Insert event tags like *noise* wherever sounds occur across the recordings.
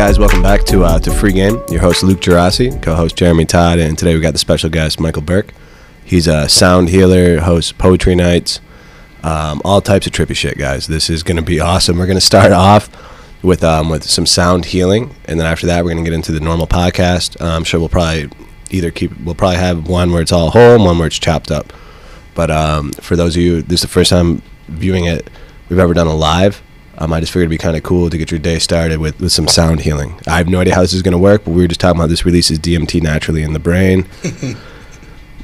Guys, welcome back to uh, to Free Game. Your host Luke Gerasi, co-host Jeremy Todd, and today we got the special guest Michael Burke. He's a sound healer, hosts poetry nights, um, all types of trippy shit, guys. This is going to be *laughs* awesome. We're going to start off with um, with some sound healing, and then after that, we're going to get into the normal podcast. Uh, I'm sure we'll probably either keep we'll probably have one where it's all whole, one where it's chopped up. But um, for those of you, this is the first time viewing it we've ever done a live. Um, I just figured it'd be kind of cool to get your day started with, with some sound healing. I have no idea how this is going to work, but we were just talking about this releases DMT naturally in the brain. *laughs*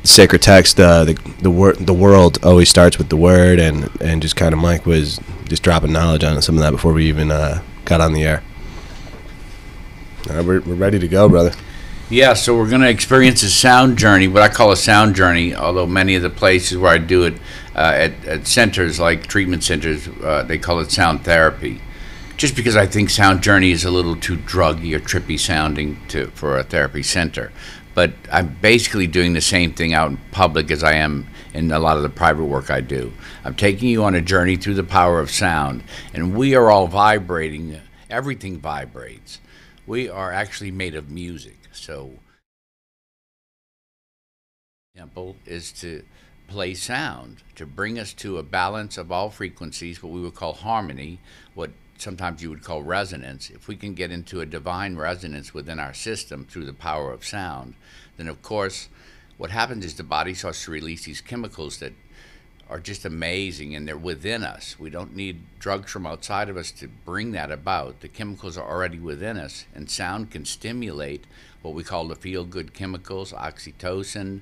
Sacred text, uh, the the word the world always starts with the word, and and just kind of Mike was just dropping knowledge on some of that before we even uh, got on the air. All right, we're, we're ready to go, brother. Yeah, so we're going to experience a sound journey, what I call a sound journey, although many of the places where I do it at, at centers like treatment centers, uh, they call it sound therapy. Just because I think sound journey is a little too druggy or trippy sounding to, for a therapy center. But I'm basically doing the same thing out in public as I am in a lot of the private work I do. I'm taking you on a journey through the power of sound, and we are all vibrating. Everything vibrates. We are actually made of music. So, example is to play sound to bring us to a balance of all frequencies, what we would call harmony, what sometimes you would call resonance. If we can get into a divine resonance within our system through the power of sound, then of course, what happens is the body starts to release these chemicals that are just amazing and they're within us. We don't need drugs from outside of us to bring that about. The chemicals are already within us, and sound can stimulate what we call the feel good chemicals, oxytocin,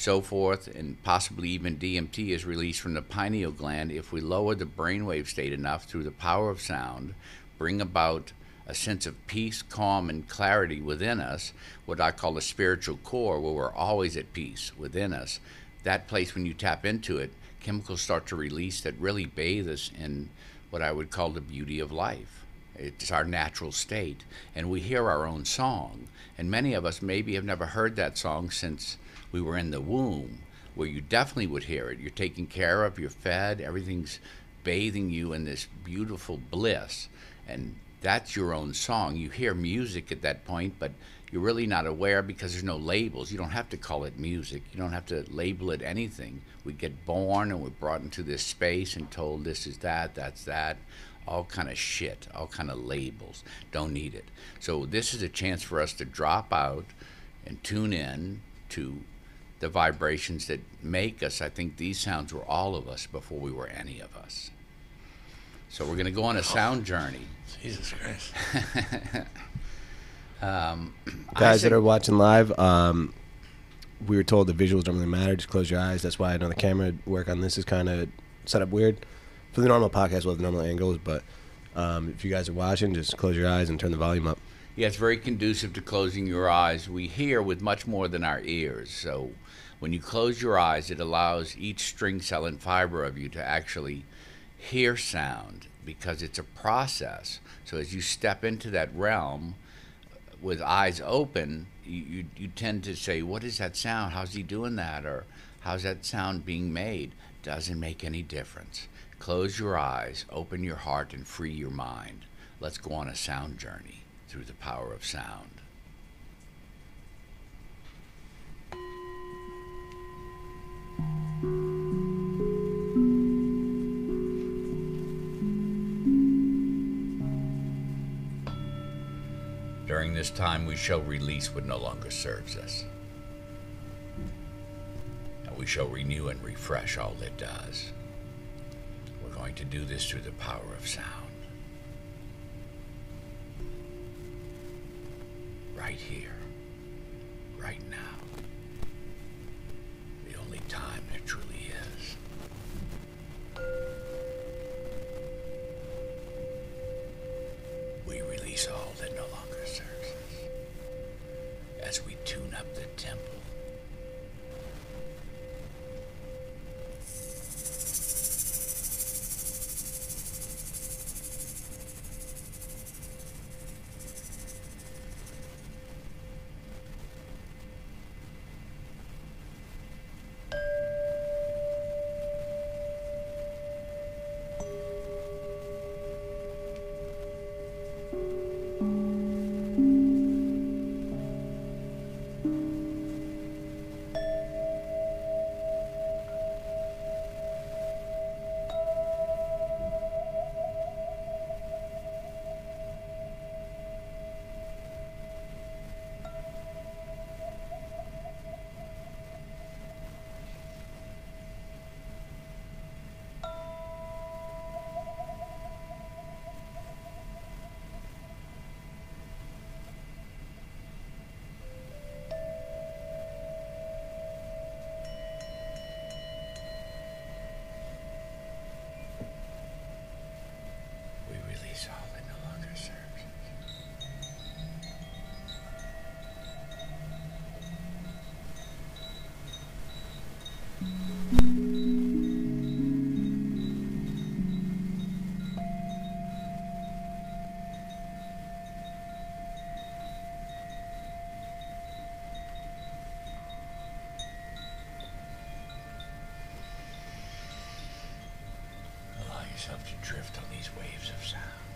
so forth, and possibly even DMT is released from the pineal gland if we lower the brainwave state enough through the power of sound, bring about a sense of peace, calm, and clarity within us, what I call the spiritual core, where we're always at peace within us. That place, when you tap into it, chemicals start to release that really bathe us in what I would call the beauty of life. It's our natural state. And we hear our own song. And many of us maybe have never heard that song since we were in the womb, where you definitely would hear it. You're taken care of, you're fed, everything's bathing you in this beautiful bliss. And that's your own song. You hear music at that point, but you're really not aware because there's no labels. You don't have to call it music. You don't have to label it anything. We get born and we're brought into this space and told this is that, that's that, all kind of shit, all kind of labels. Don't need it. So this is a chance for us to drop out and tune in to the vibrations that make us. I think these sounds were all of us before we were any of us. So we're going to go on a sound journey. Jesus Christ. *laughs* Um, Guys say- that are watching live, um, we were told the visuals don't really matter. Just close your eyes. That's why I know the camera work on this is kind of set up weird. For the normal podcast, we'll have normal angles, but um, if you guys are watching, just close your eyes and turn the volume up. It's very conducive to closing your eyes. We hear with much more than our ears. So when you close your eyes, it allows each string cell and fiber of you to actually hear sound because it's a process. So as you step into that realm with eyes open, you, you, you tend to say, What is that sound? How's he doing that? Or how's that sound being made? Doesn't make any difference. Close your eyes, open your heart, and free your mind. Let's go on a sound journey through the power of sound. During this time, we shall release what no longer serves us. And we shall renew and refresh all it does. We're going to do this through the power of sound. Right here, right now. The only time there truly is. We release all that no longer serves us as we tune up the temple. Drift on these waves of sound.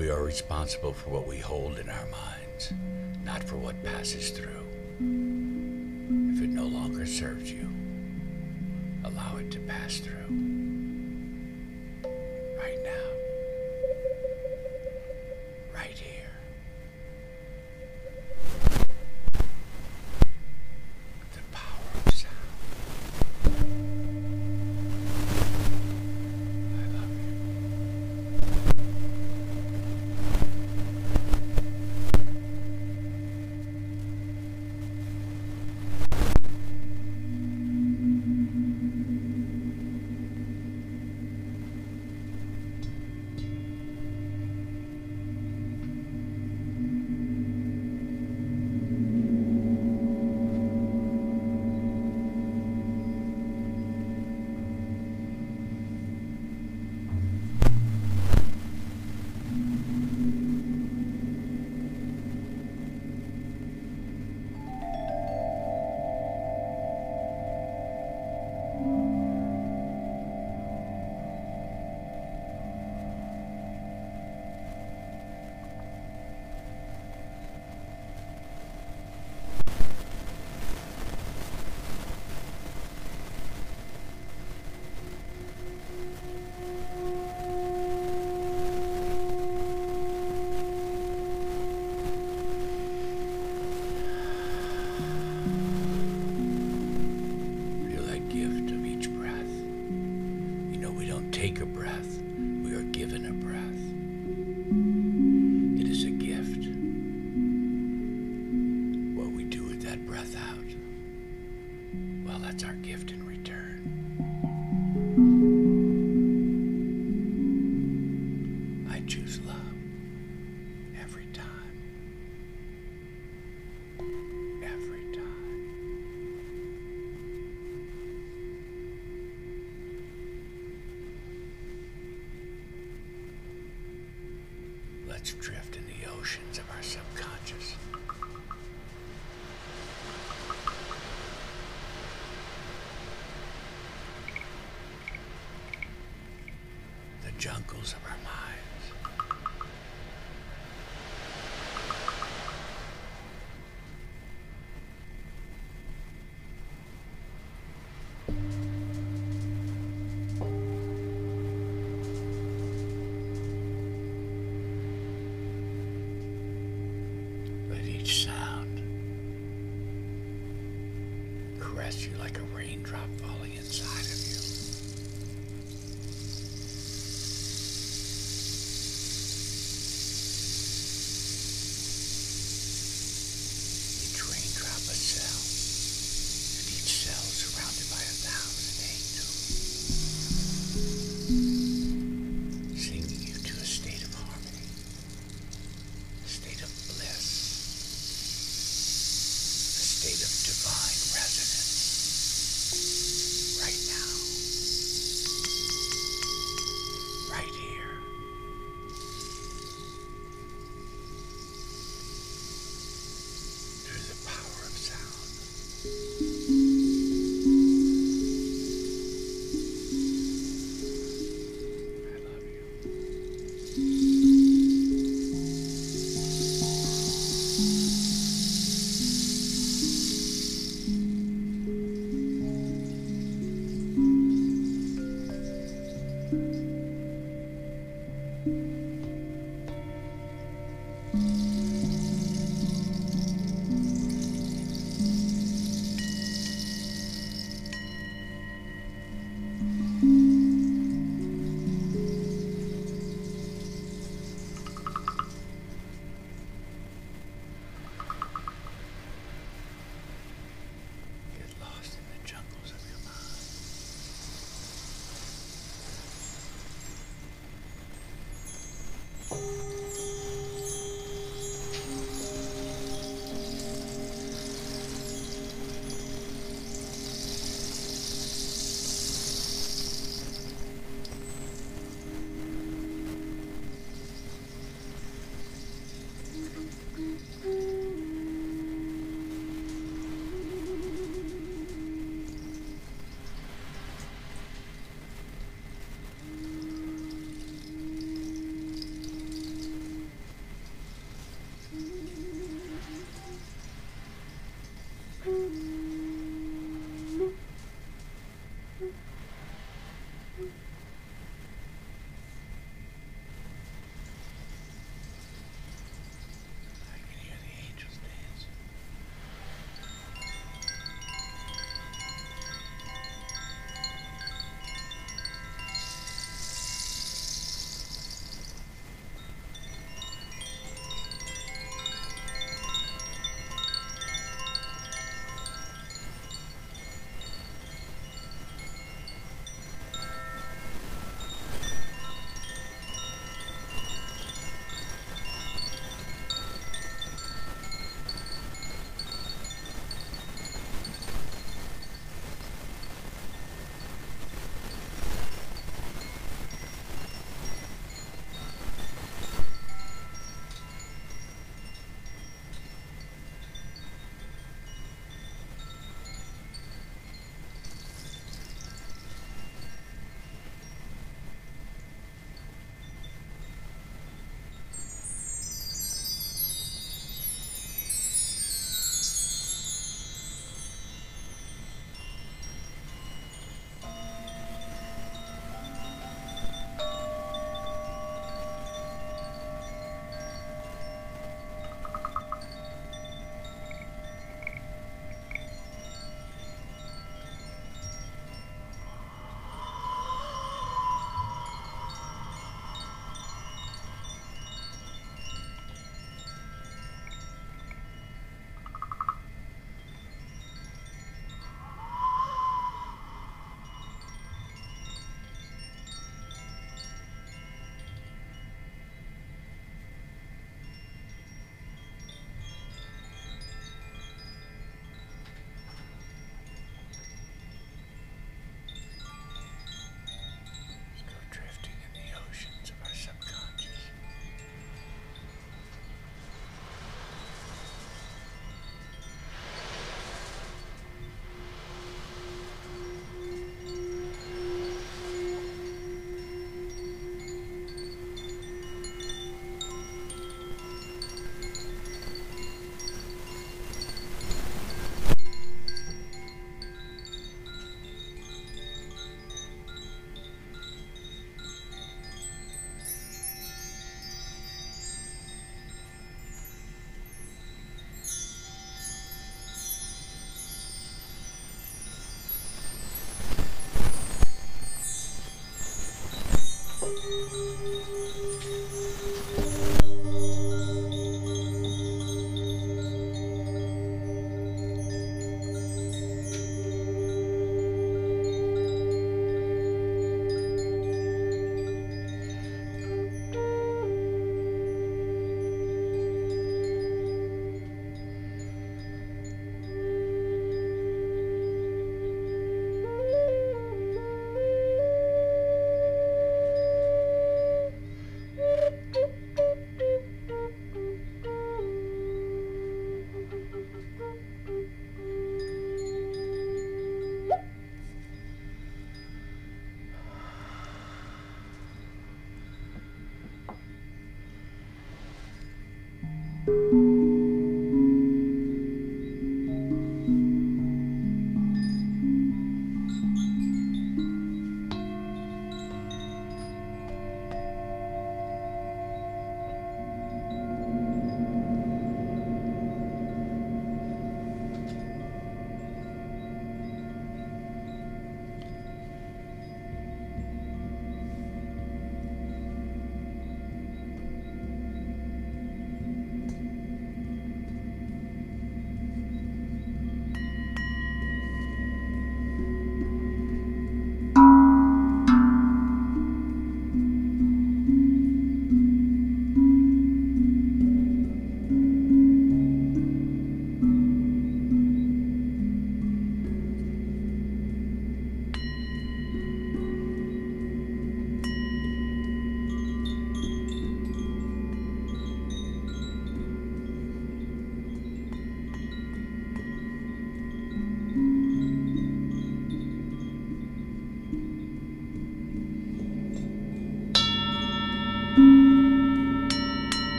We are responsible for what we hold in our minds, not for what passes through. If it no longer serves you, allow it to pass through. Jungles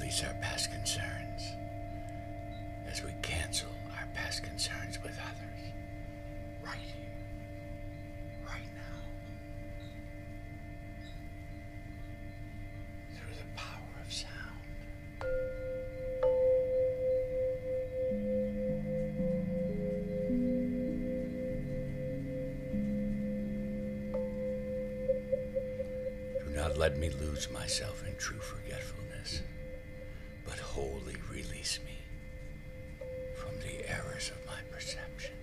release our past concerns as we cancel our past concerns with others right here, right now. Through the power of sound. Do not let me lose myself in true forgetfulness, but wholly release me from the errors of my perception.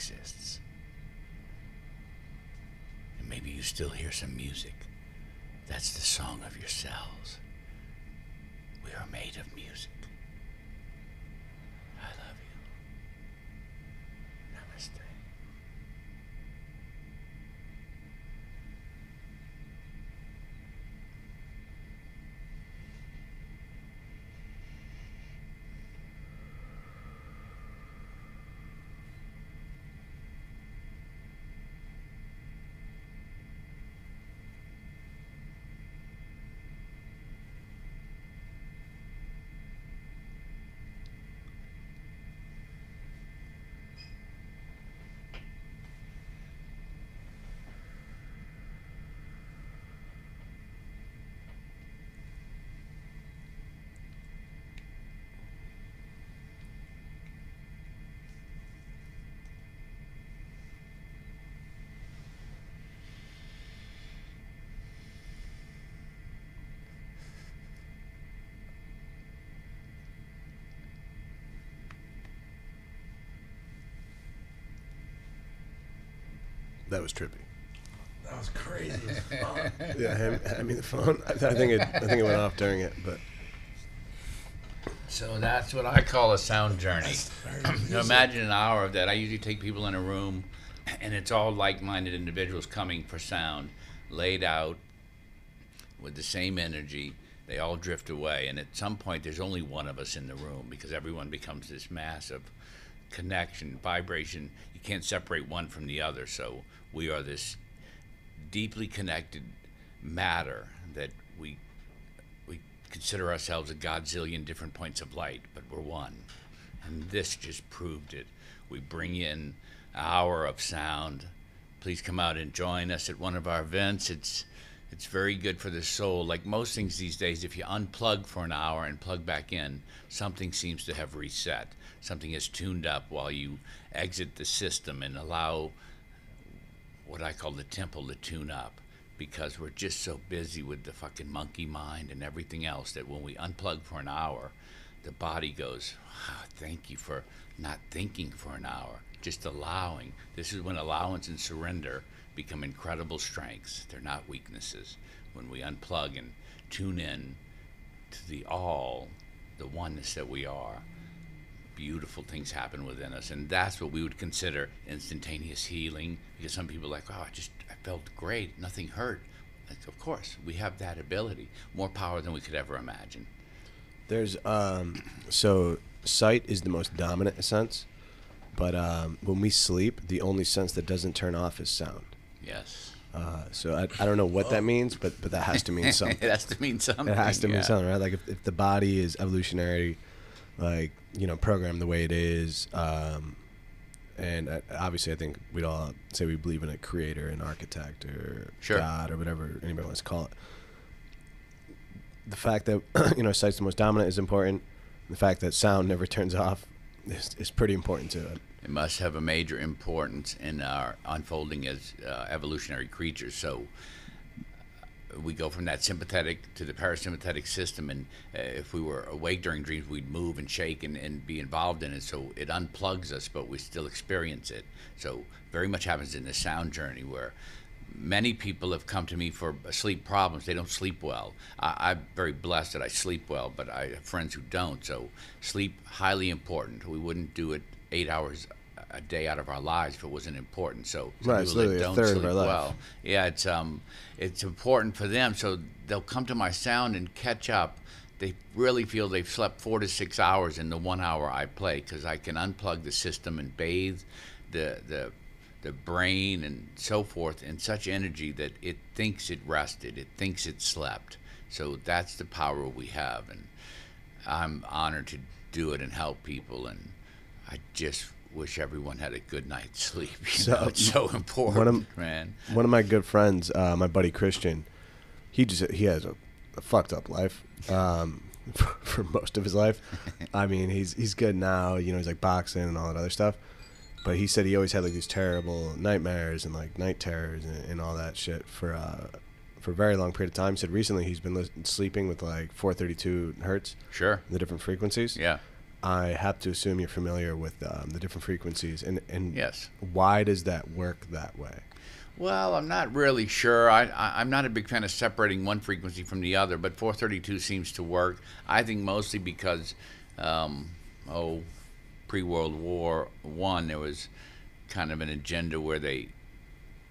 Exists. And maybe you still hear some music. That's the song of your cells. We are made of music. That was trippy. That was crazy. as *laughs* fuck. Yeah, hand, hand me the phone. I, I think it. I think it went off during it, but So that's what I call a sound journey. *clears throat* now imagine an hour of that. I usually take people in a room, and it's all like-minded individuals coming for sound, laid out with the same energy. They all drift away, and at some point, there's only one of us in the room because everyone becomes this massive connection, vibration. You can't separate one from the other. So we are this deeply connected matter that we we consider ourselves a godzillion different points of light, but we're one. And this just proved it. We bring in an hour of sound. Please come out and join us at one of our events. It's it's very good for the soul. Like most things these days, if you unplug for an hour and plug back in, something seems to have reset. Something is tuned up while you exit the system and allow what I call the temple to tune up because we're just so busy with the fucking monkey mind and everything else that when we unplug for an hour, the body goes, wow, thank you for not thinking for an hour, just allowing. This is when allowance and surrender become incredible strengths. They're not weaknesses. When we unplug and tune in to the all, the oneness that we are, beautiful things happen within us and that's what we would consider instantaneous healing because some people are like oh i just i felt great nothing hurt like, of course we have that ability more power than we could ever imagine there's um. So sight is the most dominant sense, but um, when we sleep, the only sense that doesn't turn off is sound. yes Uh, so I, I don't know what that means, but but that has to mean *laughs* something. it has to mean something It has to yeah. mean something, right? Like if, if the body is evolutionary, like you know, programmed the way it is, um, and uh, obviously, I think we'd all say we believe in a creator, an architect, or Sure. God, or whatever anybody wants to call it. The fact that *coughs* you know sight's the most dominant is important. The fact that sound never turns off is, is pretty important to it. it must have a major importance in our unfolding as uh, evolutionary creatures. So we go from that sympathetic to the parasympathetic system, and uh, if we were awake during dreams, we'd move and shake and, and be involved in it. So it unplugs us, but we still experience it. So very much happens in the sound journey where many people have come to me for sleep problems. They don't sleep well. I, I'm very blessed that I sleep well, but I have friends who don't. So sleep highly important. We wouldn't do it eight hours a day out of our lives if it wasn't important. So some Right, people that don't sleep well, yeah, it's um, it's important for them. So they'll come to my sound and catch up. They really feel they've slept four to six hours in the one hour I play because I can unplug the system and bathe the the the brain and so forth in such energy that it thinks it rested, it thinks it slept. So that's the power we have, and I'm honored to do it and help people. And I just wish everyone had a good night's sleep. You So, know, it's so important, one of- man. one of my good friends, uh, my buddy Christian, he just he has a, a fucked up life um, *laughs* for, for most of his life. *laughs* I mean, he's he's good now. You know, he's like boxing and all that other stuff. But he said he always had like these terrible nightmares and like night terrors and, and all that shit for uh, for a very long period of time. He said recently he's been lis- sleeping with like 432 hertz, Sure. the different frequencies. Yeah. I have to assume you're familiar with um, the different frequencies, and and Yes. why does that work that way? Well, I'm not really sure. I, I, I'm not a big fan of separating one frequency from the other, but 432 seems to work. I think mostly because, um, oh, pre World War One, there was kind of an agenda where they,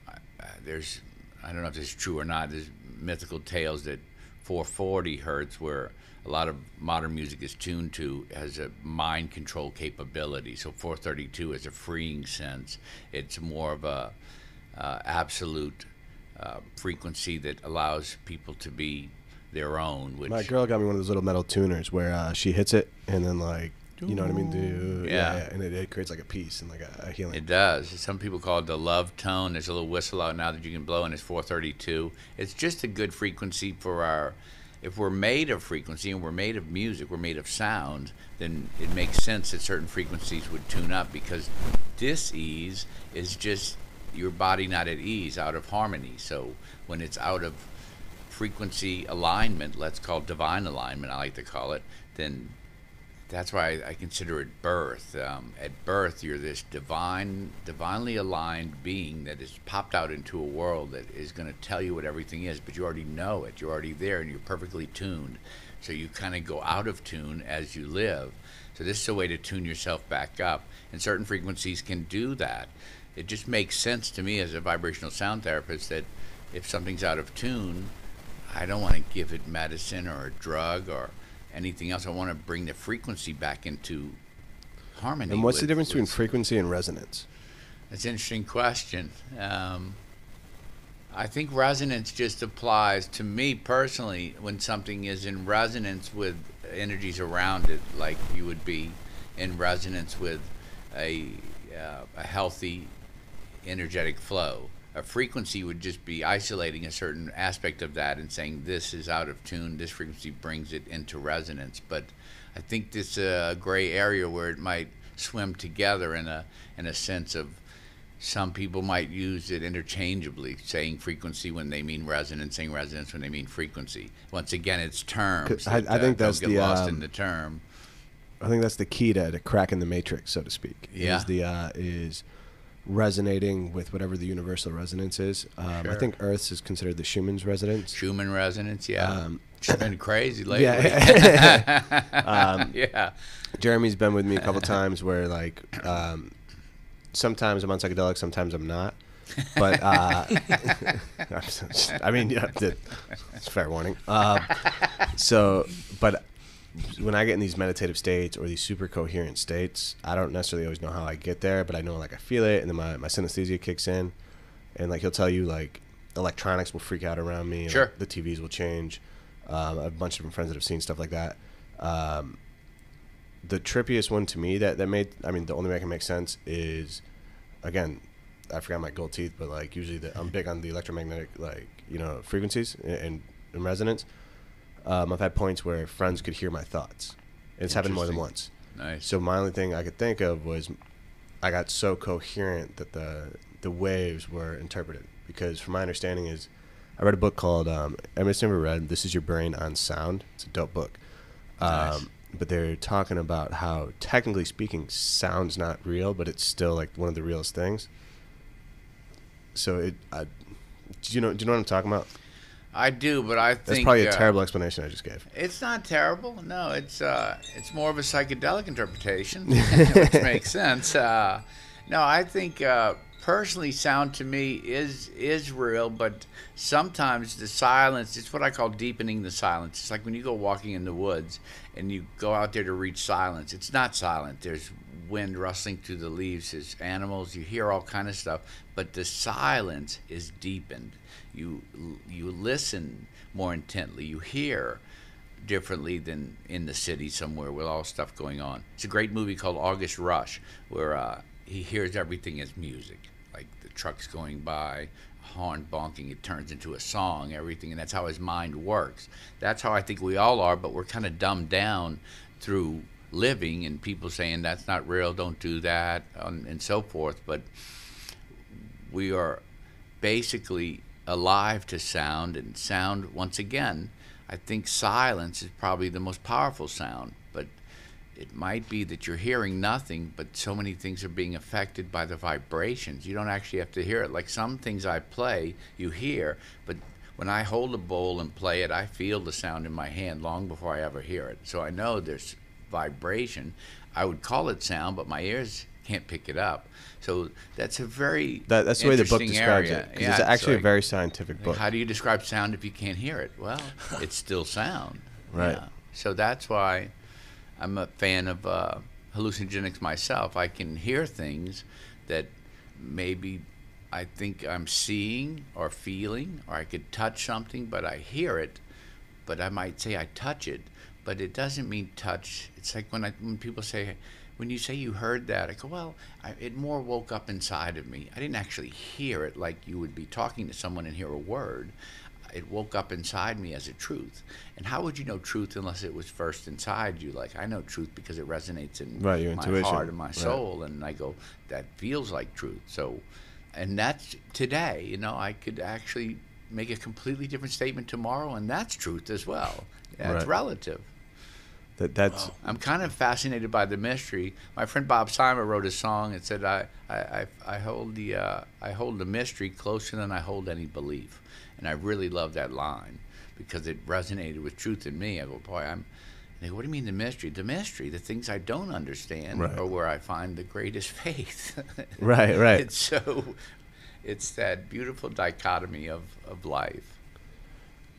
uh, there's, I don't know if this is true or not. There's mythical tales that 440 hertz, where a lot of modern music is tuned to, has a mind control capability. So 432 is a freeing sense. It's more of a uh, absolute uh, frequency that allows people to be their own. Which My girl got me one of those little metal tuners where uh, she hits it and then like you know what I mean, do yeah, Yeah. and it, it creates like a peace and like a, a healing. It does. Some people call it the love tone. There's a little whistle out now that you can blow, and it's 432. It's just a good frequency for our. If we're made of frequency and we're made of music, we're made of sound, then it makes sense that certain frequencies would tune up because dis-ease is just your body not at ease, out of harmony. So when it's out of frequency alignment, let's call divine alignment, I like to call it, then that's why I, consider it birth. Um, at birth, you're this divine, divinely aligned being that has popped out into a world that is going to tell you what everything is, but you already know it. You're already there, and you're perfectly tuned. So you kind of go out of tune as you live. So this is a way to tune yourself back up, and certain frequencies can do that. It just makes sense to me as a vibrational sound therapist that if something's out of tune, I don't want to give it medicine or a drug or anything else. I want to bring the frequency back into harmony. and what's the with- difference between frequency and resonance? That's an interesting question. Um, I think resonance just applies to me personally when something is in resonance with energies around it, like you would be in resonance with a, uh, a healthy energetic flow. A frequency would just be isolating a certain aspect of that and saying this is out of tune. This frequency brings it into resonance. But I think this uh, a gray area where it might swim together in a in a sense of some people might use it interchangeably, saying frequency when they mean resonance, saying resonance when they mean frequency. Once again, it's terms. I- that, I think uh, that's get the, lost um, in the term. I think that's the key to, to cracking the matrix, so to speak. Yeah. Is the uh, is resonating with whatever the universal resonance is. Um, I think Earth's is considered the Schumann's resonance. Schumann resonance, yeah. Um, it's been crazy *laughs* lately. Yeah. *laughs* um, yeah. Jeremy's been with me a couple *laughs* times where like um, sometimes I'm on psychedelic, sometimes I'm not. But uh, I mean, yeah, it's fair warning. Um, so, but when I get in these meditative states or these super coherent states, I don't necessarily always know how I get there, but I know like I feel it, and then my, my synesthesia kicks in, and like he'll tell you like electronics will freak out around me, like, Sure. the TVs will change. Um, I have a bunch of different friends that have seen stuff like that. Um, the trippiest one to me that that made I mean the only way I can make sense is again I forgot my gold teeth but like usually the, I'm big on the electromagnetic like you know frequencies and, and resonance um, I've had points where friends could hear my thoughts it's happened more than once Nice. so my only thing I could think of was I got so coherent that the the waves were interpreted because from my understanding is I read a book called um, Emerson never read This Is Your Brain on Sound. It's a dope book. Um, Nice. But they're talking about how technically speaking, sound's not real, but it's still like one of the realest things. So it, I, do you know? Do you know what I'm talking about? I do, but I think That's probably a uh, terrible explanation I just gave. It's not terrible. No, it's uh, it's more of a psychedelic interpretation, *laughs* which makes sense. Uh, no, I think uh, personally, sound to me is is real, but sometimes the silence. It's what I call deepening the silence. It's like when you go walking in the woods and you go out there to reach silence. It's not silent. There's wind rustling through the leaves. There's animals. You hear all kind of stuff, but the silence is deepened. You you listen more intently. You hear differently than in the city somewhere with all stuff going on. It's a great movie called August Rush, where uh, he hears everything as music, like the trucks going by, horn bonking. It turns into a song, everything, and that's how his mind works. That's how I think we all are, but we're kind of dumbed down through living and people saying that's not real, don't do that, um, and so forth. But we are basically alive to sound, and sound, once again, I think silence is probably the most powerful sound. But it might be that you're hearing nothing, but so many things are being affected by the vibrations. You don't actually have to hear it. Like some things I play, you hear, but when I hold a bowl and play it, I feel the sound in my hand long before I ever hear it. So I know there's vibration. I would call it sound, but my ears can't pick it up. So that's a very That, that's the way the book describes area. it. Yeah, it's actually like- a very scientific book. how do you describe sound if you can't hear it? Well, *laughs* it's still sound. Right. Yeah. So that's why I'm a fan of uh, hallucinogenics myself. I can hear things that maybe I think I'm seeing or feeling, or I could touch something, but I hear it. But I might say I touch it, but it doesn't mean touch. It's like when I when people say, when you say you heard that, I go, well, I, it more woke up inside of me. I didn't actually hear it like you would be talking to someone and hear a word. It woke up inside me as a truth. And how would you know truth unless it was first inside you? Like I know truth because it resonates in Right, my intuition. heart and my Right. soul, and I go, that feels like truth. So, and that's today. You know, I could actually make a completely different statement tomorrow, and that's truth as well. It's Right. relative. That that's I'm kind of fascinated by the mystery. My friend Bob Simon wrote a song and said, "I, I, I, I hold the, uh, I hold the mystery closer than I hold any belief," and I really love that line because it resonated with truth in me. I go, boy, I'm. They go, what do you mean the mystery? The mystery, the things I don't understand, Right. are where I find the greatest faith. *laughs* Right, right. It's so, it's that beautiful dichotomy of, of life.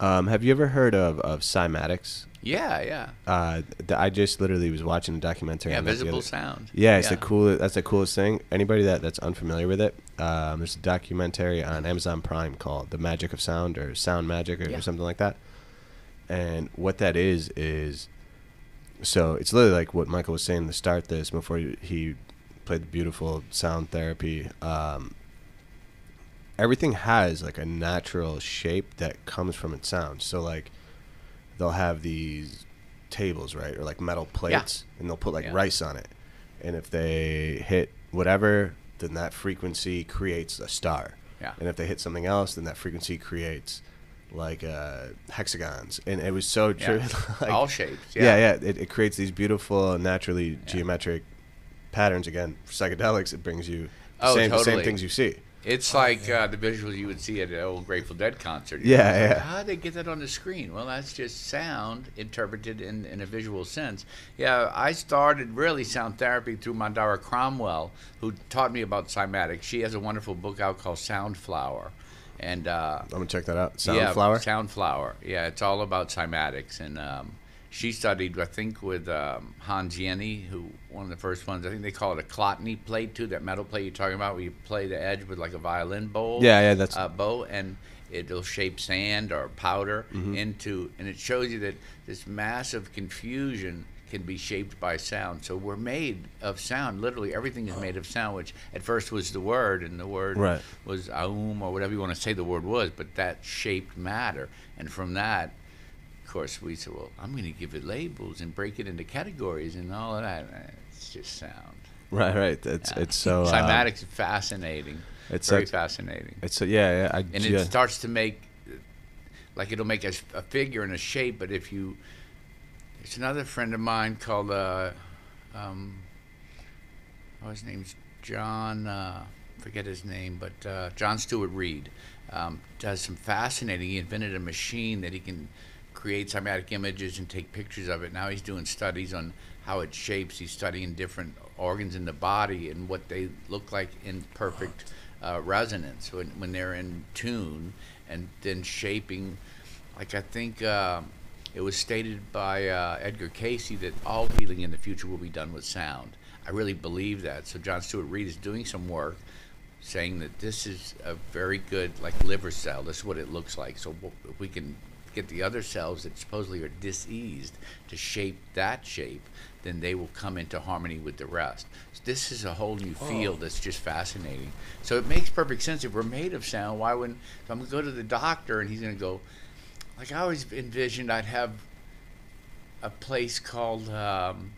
um, have you ever heard of of cymatics? Yeah, yeah, Uh, th- I just literally was watching a documentary. yeah. the Visible other- sound. Yeah, it's the cool. That's the coolest thing. Anybody that, that's unfamiliar with it, um, there's a documentary on Amazon Prime called "The Magic of Sound" or "Sound Magic" or, Yeah. or something like that. And what that is is, so it's literally like what Michael was saying to start this before he, he played the beautiful sound therapy. Um, everything has like a natural shape that comes from its sound. So like, they'll have these tables, right, or like metal plates, and they'll put like Yeah. rice on it. And if they hit whatever, then that frequency creates a star. Yeah. And if they hit something else, then that frequency creates like uh, hexagons. And it was so true. Yeah. *laughs* like, All shapes. yeah, yeah. It, it creates these beautiful, naturally geometric patterns. Again, for psychedelics, it brings you Oh, same, the same things you see. It's like uh, the visuals you would see at an old Grateful Dead concert. Yeah, It's like, yeah. How did they get that on the screen? Well, that's just sound interpreted in, in a visual sense. Yeah, I started really sound therapy through Mandara Cromwell, who taught me about cymatics. She has a wonderful book out called Soundflower. And uh, I'm gonna check that out. yeah, Soundflower. Soundflower. Yeah, it's all about cymatics, and um, she studied, I think, with um, Hans Jenny, who one of the first ones. I think they call it a Chladni plate too. That metal plate you're talking about, where you play the edge with like a violin bowl. Yeah, yeah, that's- uh, bow, and it'll shape sand or powder Mm-hmm. into, and it shows you that this massive confusion can be shaped by sound. So we're made of sound. Literally, everything is made of sound, which at first was the word, and the word Right. was aum or whatever you want to say the word was, but that shaped matter. And from that, course, we said, well, I'm going to give it labels and break it into categories and all of that. It's just sound. Right, right. It's Yeah. it's so. uh, Cymatics is fascinating. it's very such- fascinating. It's so yeah, yeah. I, And yeah. it starts to make, like, it'll make a figure and a shape, but if you, there's another friend of mine called, uh, um, oh, his name's John, uh, forget his name, but uh, John Stuart Reid um, does some fascinating. He invented a machine that he can create cymatic images and take pictures of it. Now he's doing studies on how it shapes. He's studying different organs in the body and what they look like in perfect uh, resonance when, when they're in tune, and then shaping. Like I think. um it was stated by uh, Edgar Cayce that all healing in the future will be done with sound. I really believe that. So John Stuart Reid is doing some work saying that this is a very good, like liver cell. This is what it looks like. So if we can get the other cells that supposedly are diseased to shape that shape, then they will come into harmony with the rest. So this is a whole new field that's just fascinating. So it makes perfect sense. If we're made of sound, why wouldn't? If I'm going to go to the doctor and he's going to go, like I always envisioned I'd have a place called um,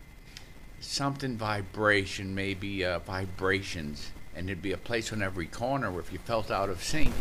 something vibration, maybe uh, vibrations, and it'd be a place on every corner where if you felt out of sync,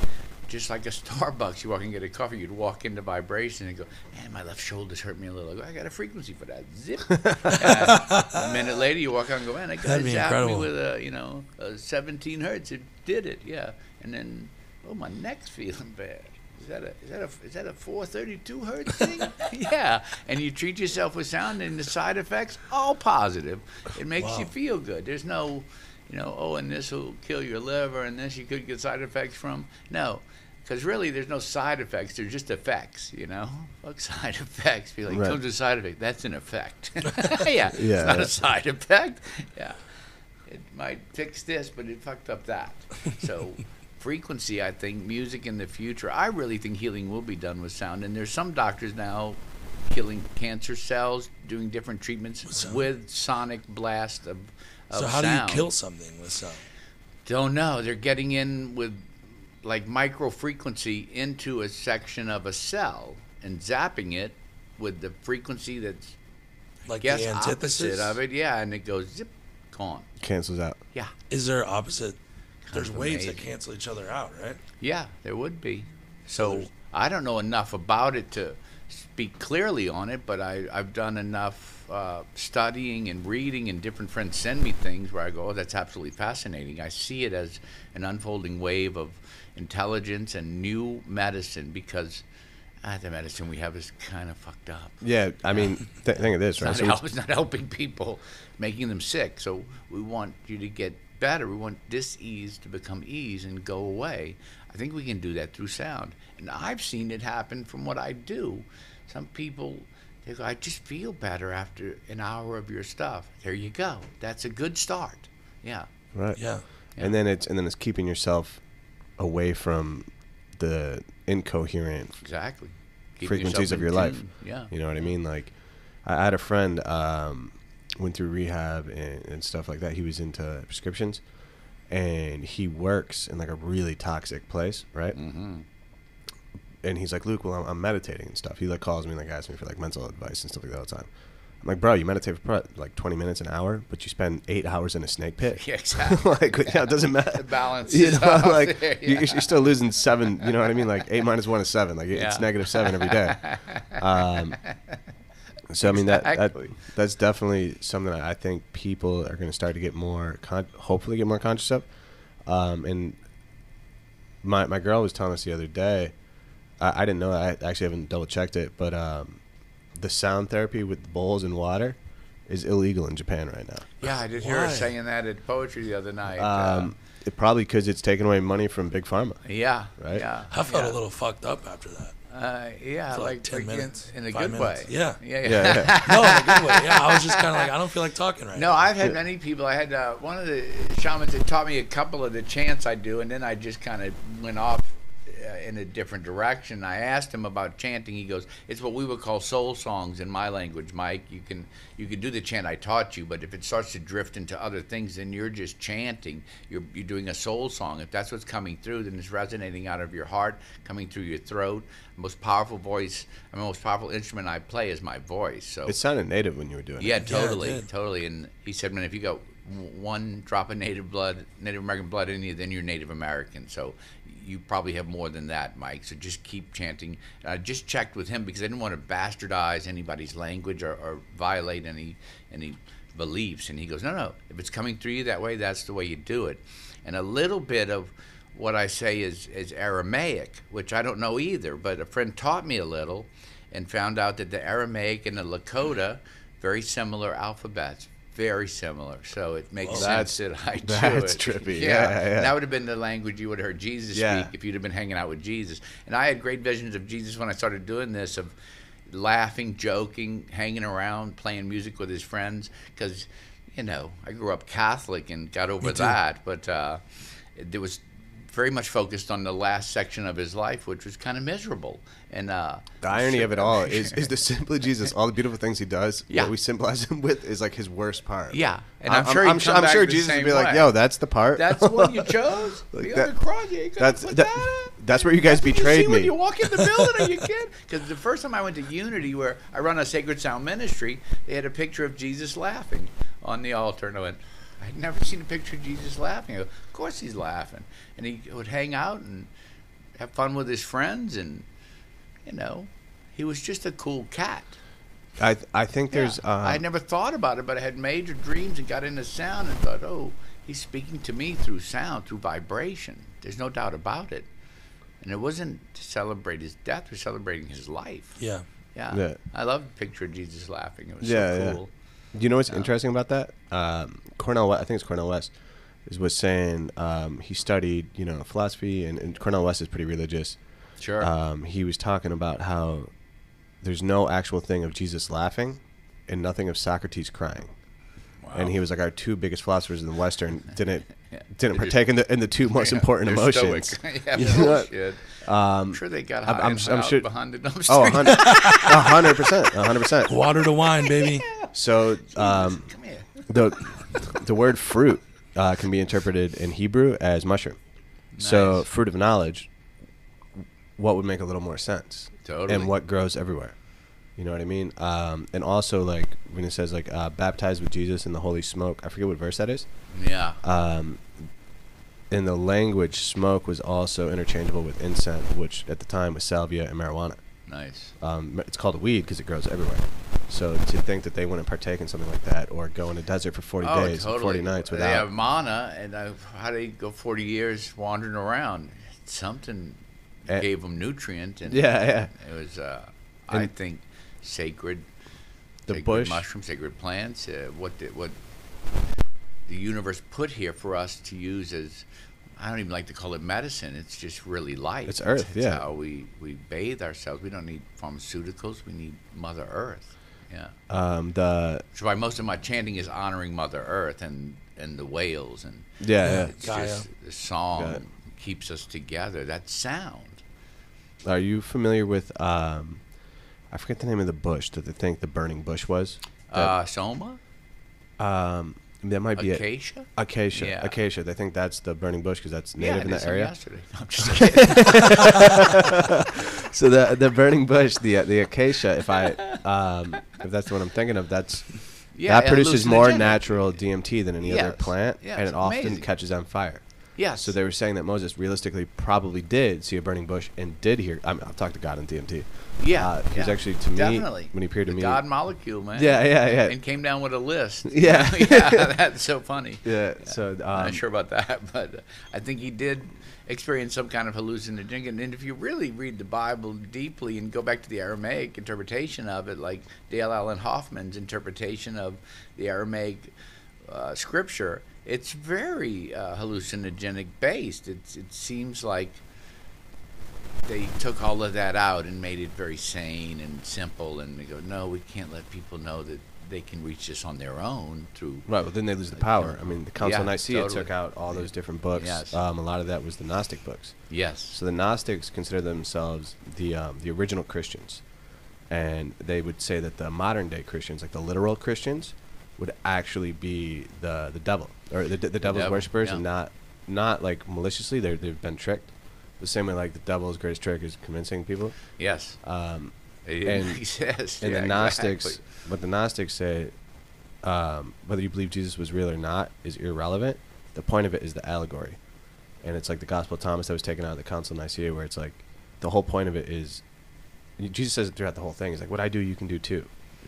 just like a *laughs* Starbucks, you walk and get a coffee, you'd walk into vibration and go, man, my left shoulder's hurt me a little. I, go, I got a frequency for that. Zip. *laughs* a minute later, you walk out and go, man, I got That'd to zap me with a, you know, a 17 hertz. It did it, yeah. And then, oh, my neck's *laughs* feeling bad. Is that a is that a is that a 432 hertz thing? yeah. And you treat yourself with sound, and the side effects all positive. It makes you feel good. There's no, you know, oh, and this will kill your liver, and this you could get side effects from. No, because really, there's no side effects. They're just effects. You know, fuck side *laughs* effects. Be like, Right. comes a side effect. That's an effect. yeah, *laughs* *laughs* Yeah, it's not yeah. a side effect. Yeah, it might fix this, but it fucked up that. So. Frequency, I think, music in the future. I really think healing will be done with sound, and there's some doctors now killing cancer cells, doing different treatments sound. with sonic blast of, of So how sound. do you kill something with sound? Don't know. They're getting in with like micro frequency into a section of a cell and zapping it with the frequency that's Like guess the antithesis opposite of it. Yeah, and it goes zip, gone. Cancels out. Yeah, Is there opposite? There's of waves that cancel each other out, right? yeah, there would be. So there's- I don't know enough about it to speak clearly on it, but I, I've done enough uh, studying and reading, and different friends send me things where I go, oh, that's absolutely fascinating. I see it as an unfolding wave of intelligence and new medicine because ah, the medicine we have is kind of fucked up. Yeah, I mean, th- think of this, It's right? not, So help, *laughs* it's not helping people, making them sick. So we want you to get better. We want dis-ease to become ease and go away. I think we can do that through sound. And I've seen it happen from what I do. Some people, they go, I just feel better after an hour of your stuff. There you go. That's a good start. Yeah. right. Yeah. And then it's and then it's keeping yourself away from the incoherent Exactly. Keep frequencies of your life. tune. Yeah. You know what I mean? Like, I I had a friend um, went through rehab and, and stuff like that. He was into prescriptions, and he works in like a really toxic place, right? Mm-hmm. And he's like, Luke, well, I'm, I'm meditating and stuff. He like calls me and like asks me for like mental advice and stuff like that all the time. I'm like, bro, you meditate for like 20 minutes an hour, but you spend eight hours in a snake pit. *laughs* Yeah, exactly. *laughs* like, yeah, it doesn't matter. The balance *laughs* You know, like there, yeah. you're still losing seven. You know what I mean? Like eight minus one is seven. Like Yeah. it's negative seven every day. Um, so I mean that, that that's definitely something that I think people are going to start to get more, con- hopefully get more conscious of. Um, and my my girl was telling us the other day. I, I didn't know. I actually haven't double checked it, but um, the sound therapy with bowls and water is illegal in Japan right now. Yeah, I did hear her saying that at poetry the other night. uh, Um, it, probably because it's taking away money from big pharma. yeah. right? Yeah. I felt yeah. a little fucked up after that. Uh, yeah, like, like 10 in- minutes, in, a good minutes. way. Yeah. yeah, Yeah, yeah. yeah. *laughs* No, in a good way. Yeah, I was just kind of like, I don't feel like talking right No, now. No, I've had many people. I had uh, one of the shamans that taught me a couple of the chants I do, and then I just kind of went off uh, in a different direction. I asked him about chanting. He goes, "It's what we would call soul songs in my language, Mike. You can you can do the chant I taught you, but if it starts to drift into other things, then you're just chanting. You're you're doing a soul song. If that's what's coming through, then it's resonating out of your heart, coming through your throat. The most powerful voice, the most powerful instrument I play is my voice. So It sounded native when you were doing yeah, it. Yeah, totally, totally. And he said, man, if you got one drop of Native blood, Native American blood in you, then you're Native American. So you probably have more than that, Mike. So just keep chanting. I just checked with him because I didn't want to bastardize anybody's language or, or violate any any beliefs. And he goes, no, no. If it's coming through you that way, that's the way you do it. And a little bit of what I say is, is Aramaic, which I don't know either, but a friend taught me a little and found out that the Aramaic and the Lakota, very similar alphabets, very similar. So it makes Well, sense that I *laughs* do that's it. trippy. Yeah, yeah. That would have been the language you would have heard Jesus Yeah. speak if you'd have been hanging out with Jesus. And I had great visions of Jesus when I started doing this of laughing, joking, hanging around, playing music with his friends because you know, I grew up Catholic and got over that, but uh, it was very much focused on the last section of his life, which was kind of miserable. And uh, The irony of it all *laughs* is, is the simply Jesus. All the beautiful things he does, Yeah. what we symbolize him with, is like his worst part. Yeah, and I'm sure he'd I'm, come I'm sure Jesus would be like, "Yo, that's the part. that's what you *laughs* chose. Like the that- other cross, you that's that, that that's where you guys betrayed you see When me." you walk in the building, are you *laughs* kidding? Because the first time I went to Unity, where I run a Sacred Sound ministry, they had a picture of Jesus laughing on the altar, and I went, I'd never seen a picture of Jesus laughing. Go, of course he's laughing, and he would hang out and have fun with his friends, and you know, he was just a cool cat. I I think there's. Yeah. Um, I never thought about it, but I had major dreams and got into sound and thought, oh, he's speaking to me through sound, through vibration. There's no doubt about it. And it wasn't to celebrate his death; we're celebrating his life. Yeah. Yeah. Yeah. I love the picture of Jesus laughing. It was Yeah, so yeah. Cool. You know what's interesting about that? Um, Cornell, West, I think it's Cornell West, is was saying um, he studied, you know, philosophy, and, and Cornell West is pretty religious. Sure. Um, he was talking about how there's no actual thing of Jesus laughing, and nothing of Socrates crying. Wow. And he was like, our two biggest philosophers in the Western *laughs* didn't Yeah. didn't partake in the in the two *laughs* most Yeah, important they're emotions. stoic. *laughs* yeah, You know what? Um, I'm sure they got I'm- high I'm and s- I'm sure- behind the dumpster. oh, hundred- a hundred percent, a hundred percent. Water to wine, baby. So um, the the word fruit uh, can be interpreted in Hebrew as mushroom. So fruit of knowledge, what would make a little more sense? Totally. And what grows everywhere. You know what I mean? Um, and also like when it says like uh, baptized with Jesus in the holy smoke. I forget what verse that is. Yeah. Um, in the language, smoke was also interchangeable with incense, which at the time was salvia and marijuana. Nice. Um, it's called weed because it grows everywhere. So to think that they wouldn't partake in something like that or go in a desert for 40 oh, days, totally. 40 nights without. They have mana, and uh, how do they go 40 years wandering around? Something Eh. gave them nutrient, and Yeah, yeah. it was, uh, I think, sacred. The sacred bush- mushrooms, sacred plants. Uh, what the, what the universe put here for us to use as. I don't even like to call it medicine. It's just really life. It's earth, It's yeah. how we, we bathe ourselves. We don't need pharmaceuticals. We need Mother Earth. Yeah. Um, the That's why most of my chanting is honoring Mother Earth and, and the whales and yeah, yeah. it's Gaia. just the song Gaia. keeps us together. That sound. Are you familiar with? Um, I forget the name of the bush that they think the burning bush was. Uh, Soma, um, that might be it. acacia. Acacia. Yeah. Acacia. They think that's the burning bush because that's native I in that area. Yesterday. No, I'm just *laughs* kidding. So the the burning bush, the the acacia. If I um, if that's the one I'm thinking of, that's Yeah, that produces more natural DMT than any other plant, Yeah, and it often amazing. catches on fire. Yes. So they were saying that Moses realistically probably did see a burning bush and did hear. I mean, I've talked to God in DMT. Yeah, Uh, yeah, actually to me definitely. when he appeared to the me. God molecule, man. Yeah, yeah, yeah. And came down with a list. *laughs* Yeah. *laughs* yeah, that's so funny. *laughs* Yeah. So um, I'm not sure about that, but uh, I think he did experience some kind of hallucinogen. And if you really read the Bible deeply and go back to the Aramaic interpretation of it, like Dale Allen Hoffman's interpretation of the Aramaic uh, scripture, it's very uh, hallucinogenic based. It's, it seems like they took all of that out and made it very sane and simple. And they go, no, we can't let people know that they can reach this on their own through Right, well, then they lose the power. I mean, the Council of Yeah, Nicaea totally. took out all those different books. Yes. Um, a lot of that was the Gnostic books. yes, So the Gnostics consider themselves the um, the original Christians, and they would say that the modern day Christians, like the literal Christians, would actually be the the devil or the, the devil's devil, worshippers, yeah. and not not like maliciously. They they've been tricked. The same way, like the devil's greatest trick is convincing people. yes. Um, and- *laughs* and yeah, the Gnostics, exactly. what the Gnostics say, um, whether you believe Jesus was real or not is irrelevant. The point of it is the allegory, and it's like the Gospel of Thomas that was taken out of the Council of Nicaea, where it's like the whole point of it is Jesus says it throughout the whole thing. He's like, "What I do, you can do too.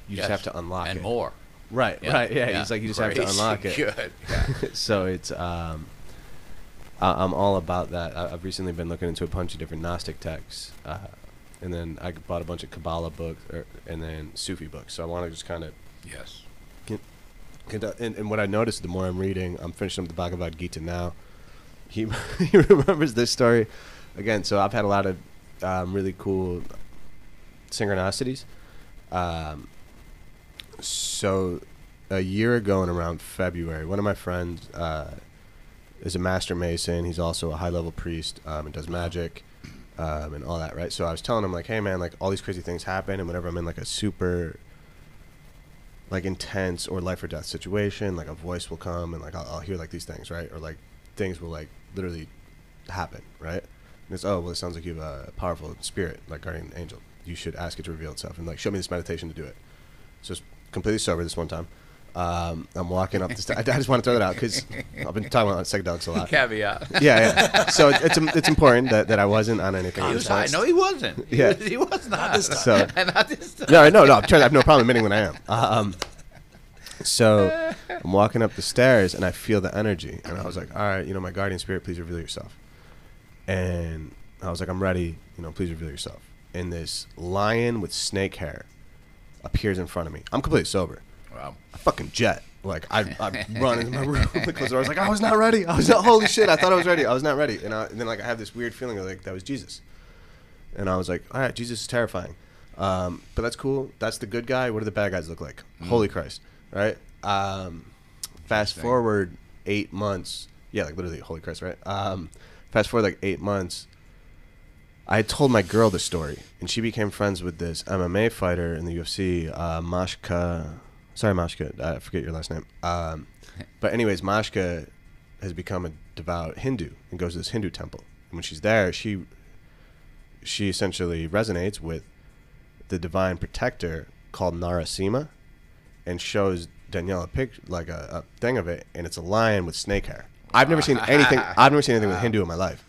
You just have to unlock it. and it." more. Right, right, yeah. He's like, you just have to *laughs* unlock it. Good. Yeah. *laughs* so it's um, I, I'm all about that. I, I've recently been looking into a bunch of different Gnostic texts, uh, and then I bought a bunch of Kabbalah books, or, and then Sufi books. So I want to just kind of yes. and, and what I noticed the more I'm reading, I'm finishing up the Bhagavad Gita now. He *laughs* he remembers this story again. So I've had a lot of um, really cool synchronicities. Um, so a year ago in around February, one of my friends uh, is a master mason. He's also a high level priest um, and does magic um, and all that, right? So I was telling him like, hey man, like all these crazy things happen, and whenever I'm in like a super like intense or life or death situation, like a voice will come and like I'll, I'll hear like these things, right? Or like things will like literally happen, right? And it's oh well, it sounds like you have a powerful spirit, like guardian angel. You should ask it to reveal itself and like show me this meditation to do it. So it's completely sober this one time. Um, I'm walking up the stairs. I just want to throw that out because I've been talking about psychedelics a lot. Caveat. *laughs* Yeah, yeah. So it- it's it's important that, that I wasn't on anything. Was high. No, he wasn't. He Yeah. was, he was not. *laughs* So- *laughs* not this time. No, no, no. I'm trying, I have no problem admitting when I am. Um, so I'm walking up the stairs and I feel the energy, and I was like, "All right, you know, my guardian spirit, please reveal yourself." And I was like, "I'm ready. You know, please reveal yourself." And this lion with snake hair appears in front of me. I'm completely sober. Wow. I fucking jet. Like I, I *laughs* run into my room, *laughs* door. I was like, I was not ready. I was not. Holy shit! I thought I was ready. I was not ready. And, I, and then like I have this weird feeling of like that was Jesus. And I was like, all right, Jesus is terrifying, um, but that's cool. That's the good guy. What do the bad guys look like? Holy Christ! Right. Um, fast forward eight months. Yeah, like literally, holy Christ! Right. Um, fast forward like eight months. I had told my girl the story, and she became friends with this MMA fighter in the UFC, uh, Mashka. Sorry, Mashka. I forget your last name. Um, but anyways, Mashka has become a devout Hindu and goes to this Hindu temple. And when she's there, she she essentially resonates with the divine protector called Narasimha, and shows Danielle a picture, like a, a thing of it, and it's a lion with snake hair. I've never seen anything. *laughs* I've never seen anything with Hindu in my life.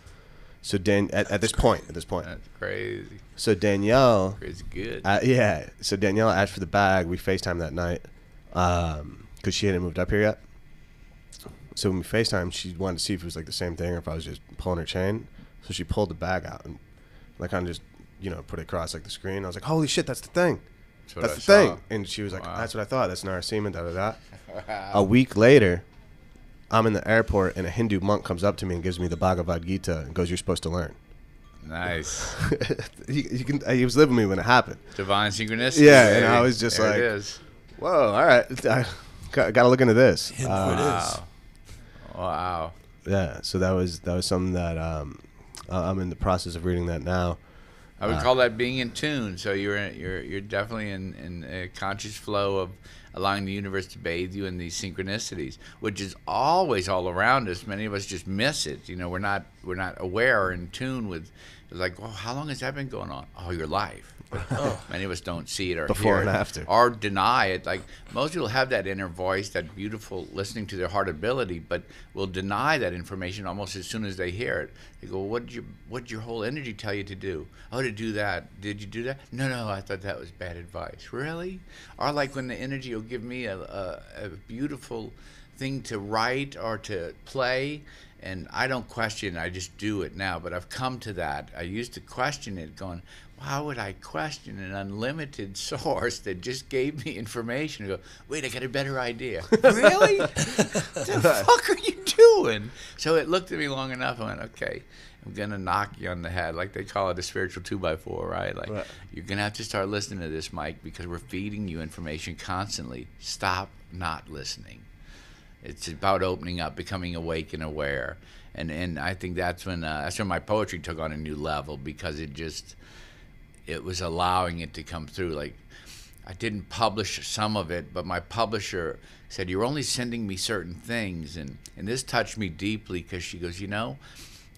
So Dan, at, at this point, at this point, That's crazy. so Danielle, Crazy good. uh, yeah. So Danielle asked for the bag. We Facetime that night Um, because she hadn't moved up here yet. So when we Facetime, she wanted to see if it was like the same thing or if I was just pulling her chain. So she pulled the bag out and like kind of just you know put it across like the screen. I was like, holy shit, that's the thing. That's That's the saw. thing. And she was like, Wow. that's what I thought. That's Narasimha, da da da. *laughs* A week later, I'm in the airport and a Hindu monk comes up to me and gives me the Bhagavad Gita and goes, "You're supposed to learn." Nice. *laughs* he, he, can, he was living with me when it happened. Divine synchronicity. Yeah, and. I was just There like- it is. Whoa, all right. I got, got to look into this. Hindu Uh, it is. Wow. Wow. yeah, so that was that was something that um, uh, I'm in the process of reading that now. I would call that being in tune. So you're in, you're you're definitely in, in a conscious flow of allowing the universe to bathe you in these synchronicities, which is always all around us. Many of us just miss it. You know, we're not we're not aware or in tune with. Like, well, how long has that been going on? All your life. But *laughs* oh. many of us don't see it or Before hear and it after. or deny it. Like most people have that inner voice, that beautiful listening to their heart ability, but will deny that information almost as soon as they hear it. They go, "What did your what did your whole energy tell you to do? Oh, to do that. Did you do that? No, no. I thought that was bad advice. Really? Or like when the energy will give me a, a, a beautiful thing to write or to play." And I don't question, I just do it now. But I've come to that. I used to question it, going, why would I question an unlimited *laughs* source that just gave me information? And go, wait, I got a better idea. *laughs* really? What *laughs* the fuck are you doing? So it looked at me long enough. I went, okay, I'm gonna knock you on the head, like they call it a spiritual two by four, right? Like Right. you're gonna have to start listening to this, Mike, because we're feeding you information constantly. Stop not listening. It's about opening up, becoming awake and aware, and and I think that's when uh, that's when my poetry took on a new level because it just it was allowing it to come through. Like I didn't publish some of it, but my publisher said you're only sending me certain things, and and this touched me deeply because she goes, you know.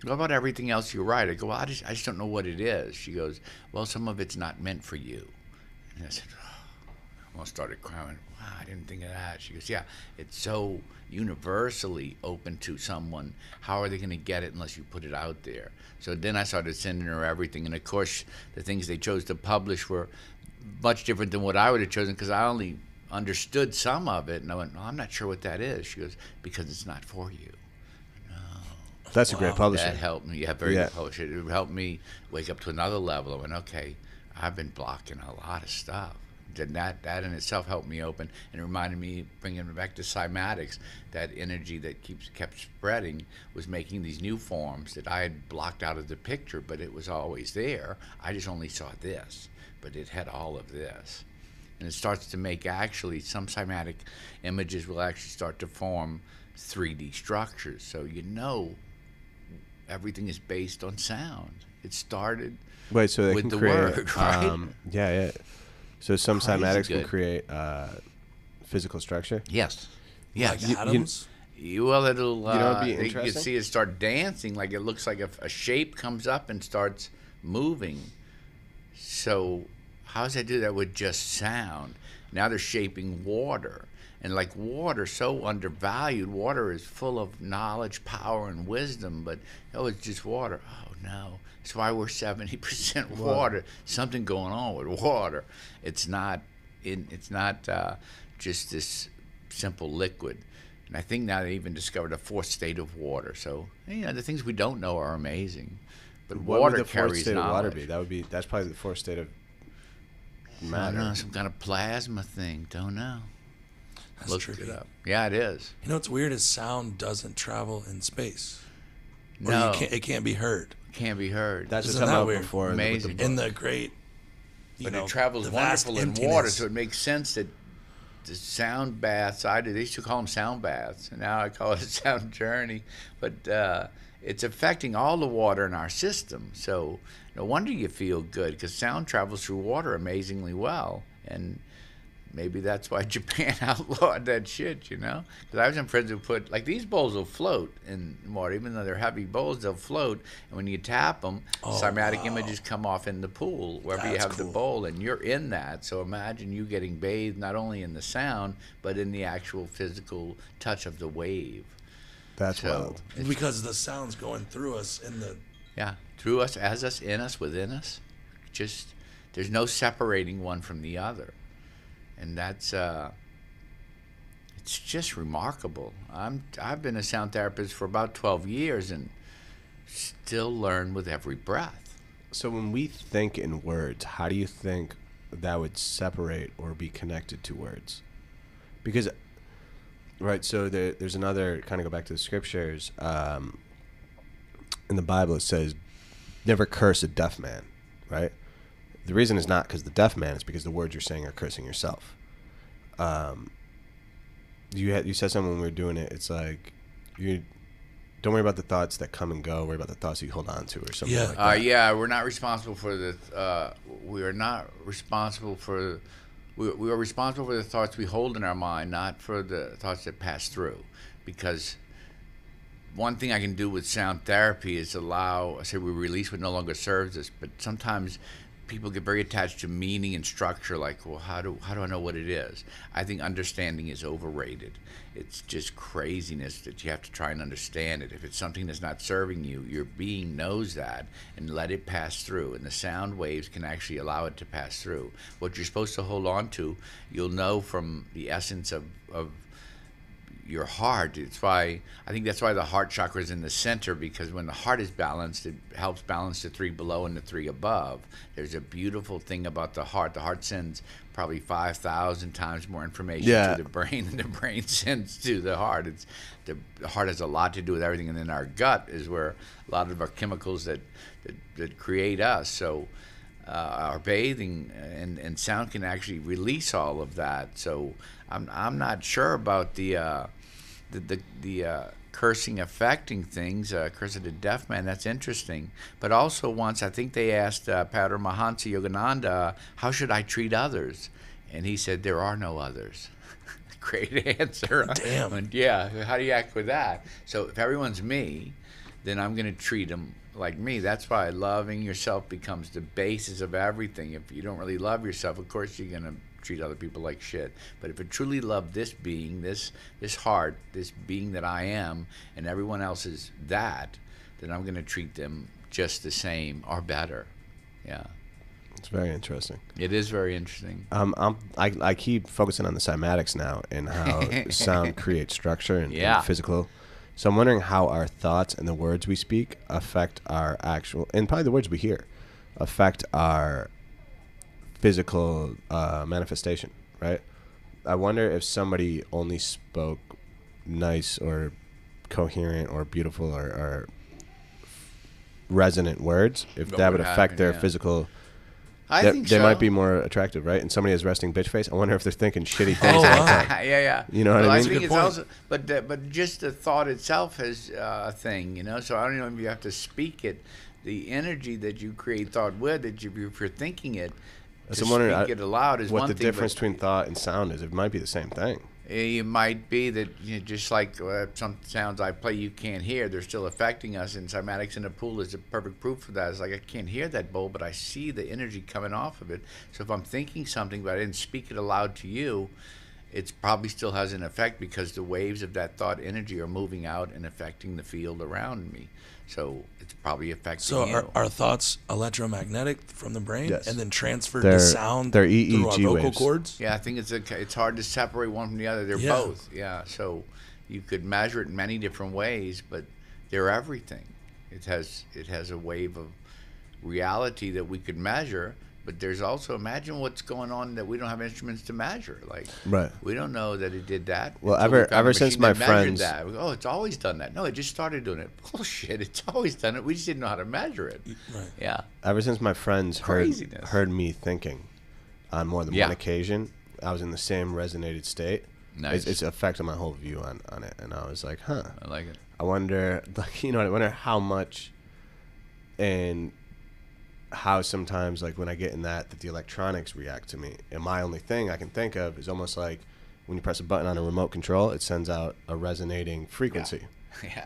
What about everything else you write? I go, well, I just, I just don't know what it is. She goes, well, some of it's not meant for you. And I said, oh. I almost started crying. Wow, I didn't think of that. She goes, Yeah, it's so universally open to someone. How are they going to get it unless you put it out there? So then I started sending her everything. And of course, the things they chose to publish were much different than what I would have chosen because I only understood some of it. And I went, well, I'm not sure what that is. She goes, Because it's not for you. That's a great publisher. That helped me. Yeah, very Yeah. good publisher. It helped me wake up to another level. I went, okay, I've been blocking a lot of stuff. Then that that in itself helped me open and it reminded me, bringing me back to cymatics, that energy that keeps kept spreading was making these new forms that I had blocked out of the picture, but it was always there. I just only saw this, but it had all of this. And it starts to make actually some cymatic images will actually start to form 3D structures. So you know everything is based on sound. It started Wait, so they with can the create, word, *laughs* right? um, yeah, yeah. So some Crazy cymatics can create uh, physical structure. yes. Yeah. Like you- you- atoms. You, well, it'll. Uh, You know what'd be you can see it start dancing, like it looks like a, a shape comes up and starts moving. So, how does that do that with just sound? Now they're shaping water, And like water, so undervalued. Water is full of knowledge, power, and wisdom, but oh, it's just water. Oh no, that's why we're seventy percent water. Something going on with water. It's not. In, it's not uh, just this simple liquid. And I think now they even discovered a fourth state of water. So you know the things we don't know are amazing. But What water would the fourth carries state knowledge. of water be? That would be that's probably the fourth state of I matter. don't know, some kind of plasma thing. Don't know. That's Look tricky. it up. Yeah, it is. You know what's weird is sound doesn't travel in space. Or No, you can't, it can't be heard. Can't be heard. That's Isn't what I'm that talking weird? before. with the Amazing. In the great, you but know, it travels wonderful in water, so it makes sense that the sound baths. I did. They used to call them sound baths, and now I call *laughs* it a sound journey. But uh, it's affecting all the water in our system. So no wonder you feel good because sound travels through water amazingly well, and maybe that's why *laughs* Japan outlawed that shit. You know, because I have some friends who put like these bowls will float in water, even though they're heavy bowls, they'll float. And when you tap them, Oh, cymatic wow. images come off in the pool wherever you That's have the bowl, and you're in that. So imagine you getting bathed not only in the sound but in the actual physical touch of the wave. That's So wild. because the sound's going through us in the yeah, through us, as us, in us, within us. Just there's no separating one from the other, and that's uh, it's just remarkable. I'm I've been a sound therapist for about 12 years and still learn with every breath. So when we think in words, how do you think that would separate or be connected to words? Because, right. So there, there's another kind of go back to the scriptures. Um, in the Bible, it says, "Never curse a deaf man." Right. The reason is not because the deaf man; it's because the words you're saying are cursing yourself. Um, you had you said something when we were doing it. It's like you don't worry about the thoughts that come and go. Worry about the thoughts you hold on to, or something Yeah. like Uh, that. yeah, we're not responsible for the. Uh, we are not responsible for. We, we are responsible for the thoughts we hold in our mind, not for the thoughts that pass through. Because one thing I can do with sound therapy is allow. I say we release what no longer serves us, but sometimes people get very attached to meaning and structure. Like, well, how do how do I know what it is? I think understanding is overrated. It's just craziness that you have to try and understand it. If it's something that's not serving you, your being knows that and let it pass through. And the sound waves can actually allow it to pass through. What you're supposed to hold on to, you'll know from the essence of, of your heart. It's why I think that's why the heart chakra is in the center because when the heart is balanced, it helps balance the three below and the three above. There's a beautiful thing about the heart. The heart sends probably five thousand times more information Yeah. to the brain than the brain *laughs* sends to the heart. It's the, the heart has a lot to do with everything, and then our gut is where a lot of our chemicals that that, that create us. So uh, our bathing and, and sound can actually release all of that. So I'm, I'm not sure about the uh, the the, the uh, cursing affecting things. Uh, curse of the deaf man. That's interesting. But also once I think they asked uh, Paramahansa Yogananda, how should I treat others? And he said there are no others. *laughs* Great answer. *laughs* Damn. And yeah, how do you act with that? So if everyone's me, then I'm going to treat them like me. That's why loving yourself becomes the basis of everything. If you don't really love yourself, of course you're going to treat other people like shit. But if I truly love this being, this this heart, this being that I am, and everyone else is that, then I'm going to treat them just the same or better. Yeah. It's very interesting. It is very interesting. Um, I'm, I, I keep focusing on the cymatics now and how *laughs* sound creates structure and, and physical. So I'm wondering how our thoughts and the words we speak affect our actual, and probably the words we hear, affect our physical uh, manifestation, right? I wonder if somebody only spoke nice or coherent or beautiful or, or resonant words, if What that would would affect happen, their yeah. physical I they, think they so. might be more attractive, right? And somebody has resting bitch face. I wonder if they're thinking shitty *laughs* things. Oh, all the wow. time. *laughs* yeah, yeah. You know what I mean? I think it's point. also, but uh, but just the thought itself is uh, a thing, you know. So I don't know if you have to speak it. The energy that you create thought with, that you, if you're thinking it, So to I'm wondering speak I- it aloud is what the thing. difference between thought and sound is. It might be the same thing. it might be that you know, just like uh, some sounds I play you can't hear, they're still affecting us. And cymatics in the pool is a perfect proof of that. It's like I can't hear that bowl, but I see the energy coming off of it. So if I'm thinking something, but I didn't speak it aloud to you, it probably still has an effect because the waves of that thought energy are moving out and affecting the field around me. So it's probably affecting So you. are, are thoughts electromagnetic from the brain Yes. and then transferred They're- to sound they're through our EEG vocal waves. cords? Yeah, I think it's a, it's hard to separate one from the other. They're Yeah. both. Yeah, so you could measure it in many different ways, but they're everything. It has it has a wave of reality that we could measure, but there's also imagine what's going on that we don't have instruments to measure. Like Right. we don't know that it did that. Well, ever- we ever since my friends- that. Go, oh, it's always done that. No, it just started doing it. *laughs* Bullshit! It's always done it. We just didn't know how to measure it. Right. Yeah. Ever since my friends heard Craziness. heard me thinking on more than Yeah. one occasion, I was in the same resonated state. Nice. It's, it's affected my whole view on, on it, and I was like, huh. I like it. I wonder, *laughs* like, you know, I wonder how much, and how sometimes, like, when I get in that, that the electronics react to me. And my only thing I can think of is almost like when you press a button on a remote control, it sends out a resonating frequency. Yeah. *laughs*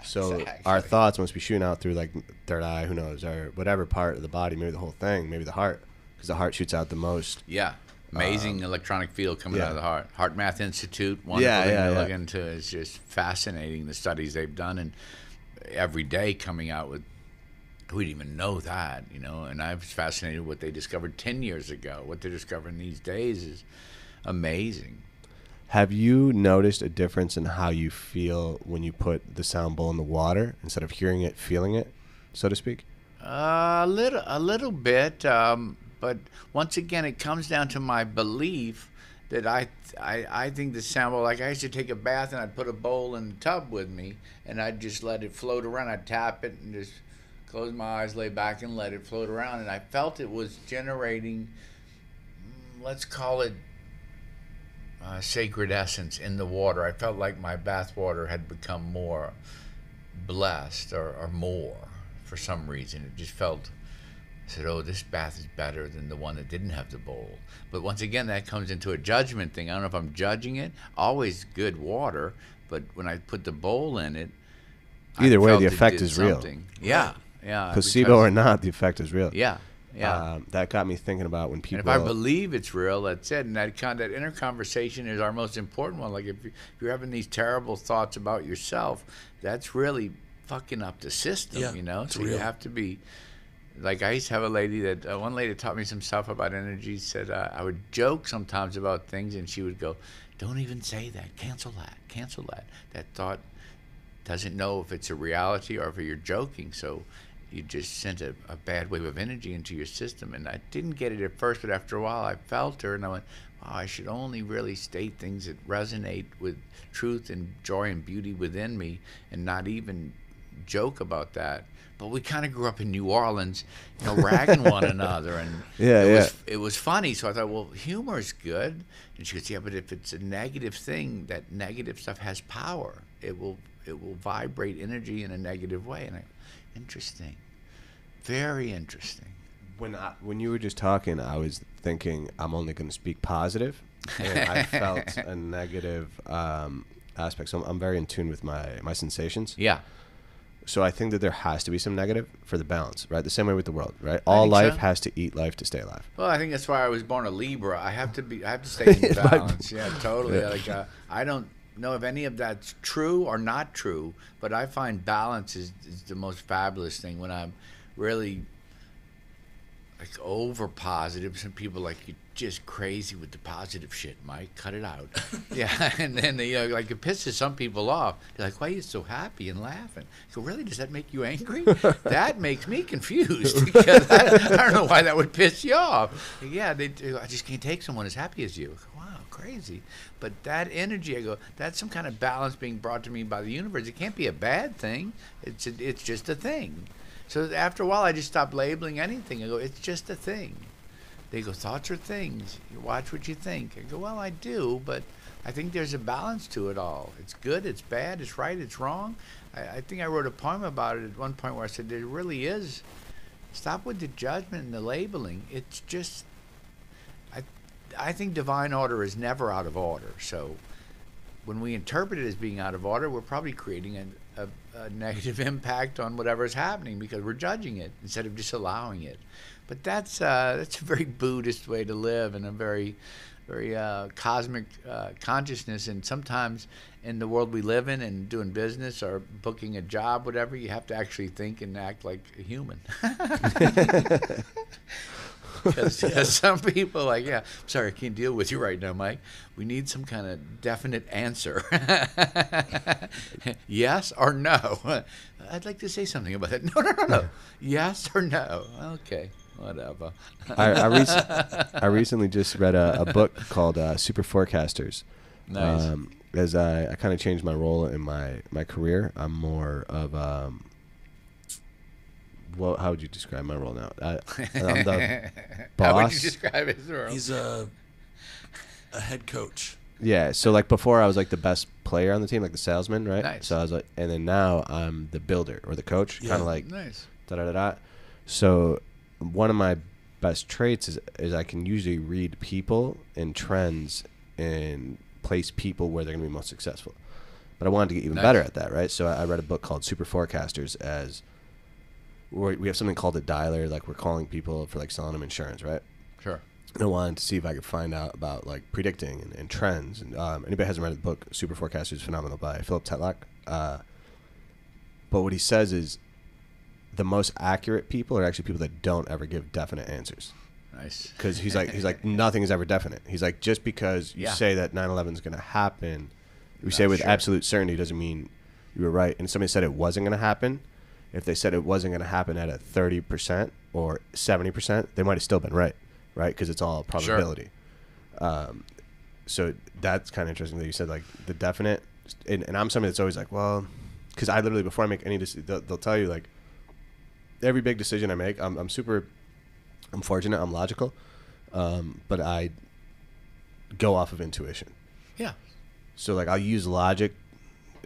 So exactly. our thoughts must be shooting out through like third eye, who knows, or whatever part of the body, maybe the whole thing, maybe the heart, because the heart shoots out the most. Yeah. Amazing um, electronic field coming yeah. out of the heart. HeartMath Institute, wonderful Yeah, thing yeah, to yeah. look into. It's just fascinating the studies they've done and every day coming out with we didn't even know that, you know, and I was fascinated what they discovered ten years ago. What they're discovering these days is amazing. Have you noticed a difference in how you feel when you put the sound bowl in the water instead of hearing it, feeling it, so to speak? Uh, a little, a little bit, um, but once again, it comes down to my belief that I, I, I think the sound bowl. Like I used to take a bath and I'd put a bowl in the tub with me, and I'd just let it float around. I'd tap it and just close my eyes, lay back, and let it float around. And I felt it was generating, let's call it. Uh, sacred essence in the water. I felt like my bath water had become more blessed or, or more for some reason. It just felt, I said, oh, this bath is better than the one that didn't have the bowl. But once again, that comes into a judgment thing. I don't know if I'm judging it. Always good water, but when I put the bowl in it, I Either way, the effect is real. Yeah, yeah. Placebo because- or not, the effect is real. Yeah, yeah. Um, that got me thinking about when And people. if I believe it's real, that's it. And that con- that inner conversation is our most important one. Like if, you, if you're having these terrible thoughts about yourself, that's really fucking up the system. Yeah, you know, it's so you have to be. Like I used to have a lady that uh, one lady taught me some stuff about energy. Said uh, I would joke sometimes about things, and she would go, "Don't even say that. Cancel that. Cancel that. That thought doesn't know if it's a reality or if you're joking. So you just sent a, a bad wave of energy into your system. And I didn't get it at first, but after a while I felt her and I went, wow, I should only really state things that resonate with truth and joy and beauty within me and not even joke about that. But we kind of grew up in New Orleans, you know, ragging one *laughs* another, and Yeah, it yeah. was it was funny. So I thought, well, humor's good. And she goes, yeah, but if it's a negative thing, that negative stuff has power. It will it will vibrate energy in a negative way. And I, interesting, very interesting. when I, when you were just talking, I was thinking I'm only going to speak positive, and I *laughs* felt a negative um, aspect. So I'm, I'm very in tune with my my sensations. Yeah, So I think that there has to be some negative for the balance, right? The same way with the world, right? All think life so. has to eat life to stay alive. Well, I think that's why I was born a Libra. I have to be. I have to stay *laughs* in balance. yeah, totally. Like uh, I don't know if any of that's true or not true, but I find balance is, is the most fabulous thing when I'm really like over positive. Some people like you just crazy with the positive shit, Mike. Cut it out. *laughs* yeah, *laughs* and then you know, like it pisses some people off. They're like, "Why are you so happy and laughing?" I go, "Really? Does that make you angry?" *laughs* that makes me confused because I, I don't know why that would piss you off. Yeah, they do. I just can't take someone as happy as you. Crazy. But that energy, I go, that's some kind of balance being brought to me by the universe. It can't be a bad thing. It's a, it's just a thing. So after a while, I just stopped labeling anything. I go, it's just a thing. They go, thoughts are things. You watch what you think. I go, well, I do, but I think there's a balance to it all. It's good, it's bad, it's right, it's wrong. I, I think I wrote a poem about it at one point where I said there really is. Stop with the judgment and the labeling. It's just, I, think divine order is never out of order. So when we interpret it as being out of order, we're probably creating a, a, a negative *laughs* impact on whatever is happening because we're judging it instead of just allowing it. But that's uh, that's a very Buddhist way to live and a very very uh, cosmic uh, consciousness, and sometimes in the world we live in and doing business or booking a job, whatever, you have to actually think and act like a human. *laughs* *laughs* Because *laughs* some people are like, yeah, sorry, I can't deal with you right now, Mike. We need some kind of definite answer. *laughs* yes or no? *laughs* I'd like to say something about that. No, no, no, no. yes or no? Okay, whatever. I I, rec- I recently just read a, a book called uh, Super Forecasters. Nice. Um, as I, I kind of changed my role in my, my career, I'm more of um, well, how would you describe my role now? I, I'm the boss. *laughs* How would you boss. describe his role? He's a a head coach. Yeah, so like before I was like the best player on the team, like the salesman, right? Nice. So I was like, and then now I'm the builder or the coach, Yeah. kind of like nice. da da da da. So one of my best traits is is I can usually read people and trends and place people where they're gonna be most successful. But I wanted to get even Nice. better at that, right? So I I read a book called Super Forecasters as we we have something called a dialer, like we're calling people for like selling them insurance, right? Sure. I wanted to see if I could find out about like predicting and, and trends. And um, anybody hasn't read the book Super Forecasters is Phenomenal by Philip Tetlock. Uh, but what he says is the most accurate people are actually people that don't ever give definite answers. Nice. Because he's like he's like *laughs* nothing is ever definite. He's like just because you Yeah. say that 9/11 is going to happen, you say with sure. absolute certainty doesn't mean you were right. And somebody said it wasn't going to happen. If they said it wasn't going to happen at a 30% or 70%, they might have still been right, right? Because it's all probability. Um, so that's kind of interesting that you said like the definite, and, and I'm somebody that's always like, well, because I literally before I make any decision, they'll, they'll tell you like every big decision I make, I'm, I'm super, I'm fortunate, I'm logical, um, but I go off of intuition. Yeah. So like I'll use logic,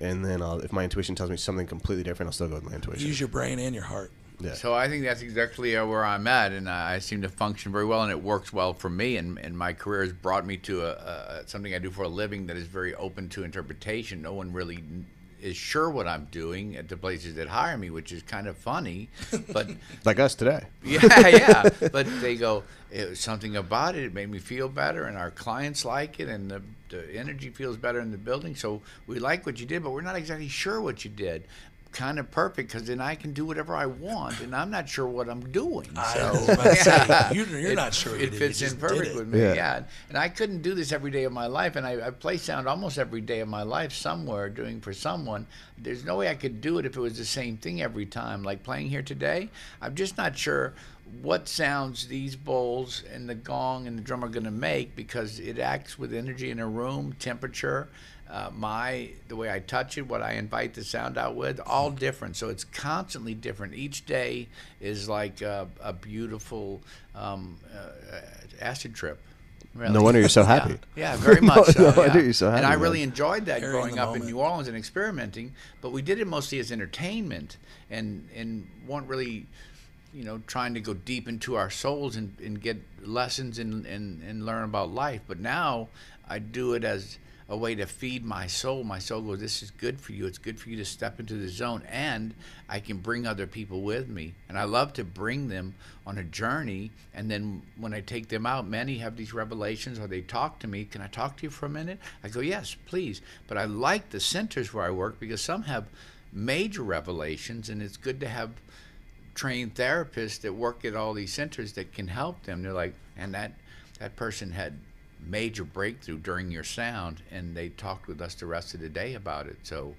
and then I'll, if my intuition tells me something completely different, I'll still go with my intuition. Use your brain and your heart. yeah. So I think that's exactly uh, where I'm at, and I, I seem to function very well, and it works well for me. And, and my career has brought me to a, a something I do for a living that is very open to interpretation. No one really n- is sure what I'm doing at the places that hire me, which is kind of funny. But *laughs* like us today. *laughs* yeah, yeah. But they go, it was something about it. It made me feel better, and our clients like it, and the, the energy feels better in the building. So we like what you did, but we're not exactly sure what you did. Kind of perfect, because then I can do whatever I want, and I'm not sure what I'm doing. So was say, *laughs* you're- you're It- not sure what you It fits in perfect with me. Yeah. Yeah. and I couldn't do this every day of my life, and I, I play sound almost every day of my life somewhere doing for someone. There's no way I could do it if it was the same thing every time. Like playing here today, I'm just not sure what sounds these bowls and the gong and the drum are going to make because it acts with energy in a room, temperature, uh, my the way I touch it, what I invite the sound out with, all different. So it's constantly different. Each day is like a, a beautiful um, uh, acid trip. Really. No wonder you're so *laughs* happy. Yeah, very *laughs* No- much so. no yeah. wonder you're so happy. And I really man. enjoyed that Carrying growing the up in. New Orleans and experimenting, but we did it mostly as entertainment and and weren't really, you know, trying to go deep into our souls and, and get lessons and, and, and learn about life. But now I do it as a way to feed my soul. My soul goes, This is good for you. It's good for you to step into the zone. And I can bring other people with me. And I love to bring them on a journey. And then when I take them out, many have these revelations or they talk to me. Can I talk to you for a minute? I go, Yes, please. But I like the centers where I work because some have major revelations, and it's good to have trained therapists that work at all these centers that can help them. They're like, and that that person had major breakthrough during your sound, and they talked with us the rest of the day about it. So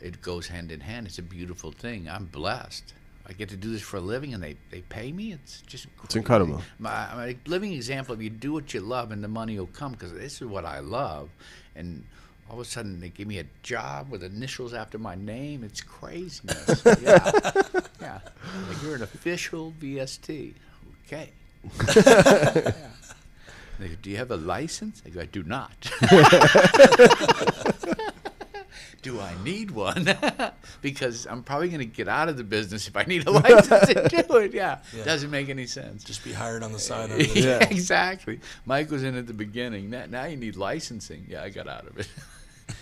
it goes hand in hand. It's a beautiful thing. I'm blessed. I get to do this for a living, and they, they pay me. It's just It's incredible. My, my living example if you do what you love, and the money will come because this is what I love. And all of a sudden, they give me a job with initials after my name. It's craziness. *laughs* yeah, yeah. Like you're an official VST. Okay. *laughs* yeah. They go, do you have a license? I go, I do not. *laughs* *laughs* do I need one? *laughs* because I'm probably going to get out of the business if I need a license to do it. Yeah. Yeah. Doesn't make any sense. Just be hired on the side. Under the, yeah, exactly. Mike was in at the beginning. Now, now you need licensing. Yeah, I got out of it.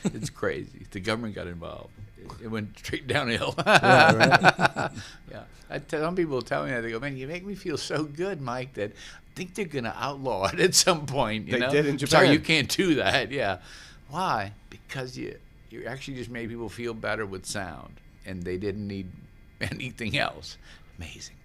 it's crazy. The government got involved. *laughs* it went straight downhill. *laughs* Yeah, right. *laughs* Yeah, I tell, some people tell me that they go, "Man, you make me feel so good, Mike, that I think they're gonna outlaw it at some point." You They know? did in Japan. Sorry, you can't do that. Yeah, why? Because you you actually just made people feel better with sound, and they didn't need anything else. Amazing.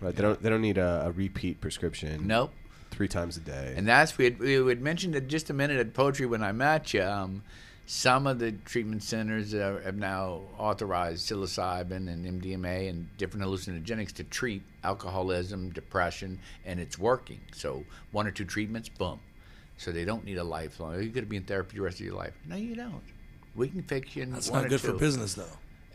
Right. They don't. They don't need a, a repeat prescription. Nope. Three times a day. And that's we had, we had mentioned it just a minute at poetry when I met you. Um, some of the treatment centers uh, have now authorized psilocybin and MDMA and different hallucinogenics to treat alcoholism, depression, and it's working. So one or two treatments, boom. So they don't need a lifelong. You're going to be in therapy the rest of your life. No, you don't. We can fix you in That's one not or good two. for business, though.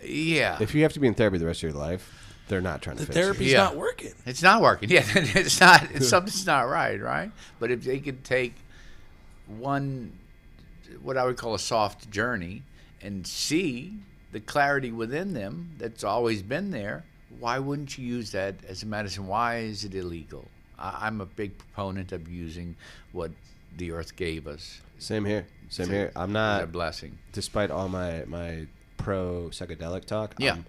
Yeah, if you have to be in therapy the rest of your life, they're not trying to The fix you. therapy's Yeah. not working. It's not working. *laughs* Yeah, it's not. It's *laughs* something's not right, right? But if they could take one, what I would call a soft journey, and see the clarity within them that's always been there, why wouldn't you use that as a medicine? Why is it illegal? I, I'm a big proponent of using what the earth gave us. Same here. Same It's here. I'm not. a blessing. despite all my my pro psychedelic talk, Yeah. I'm,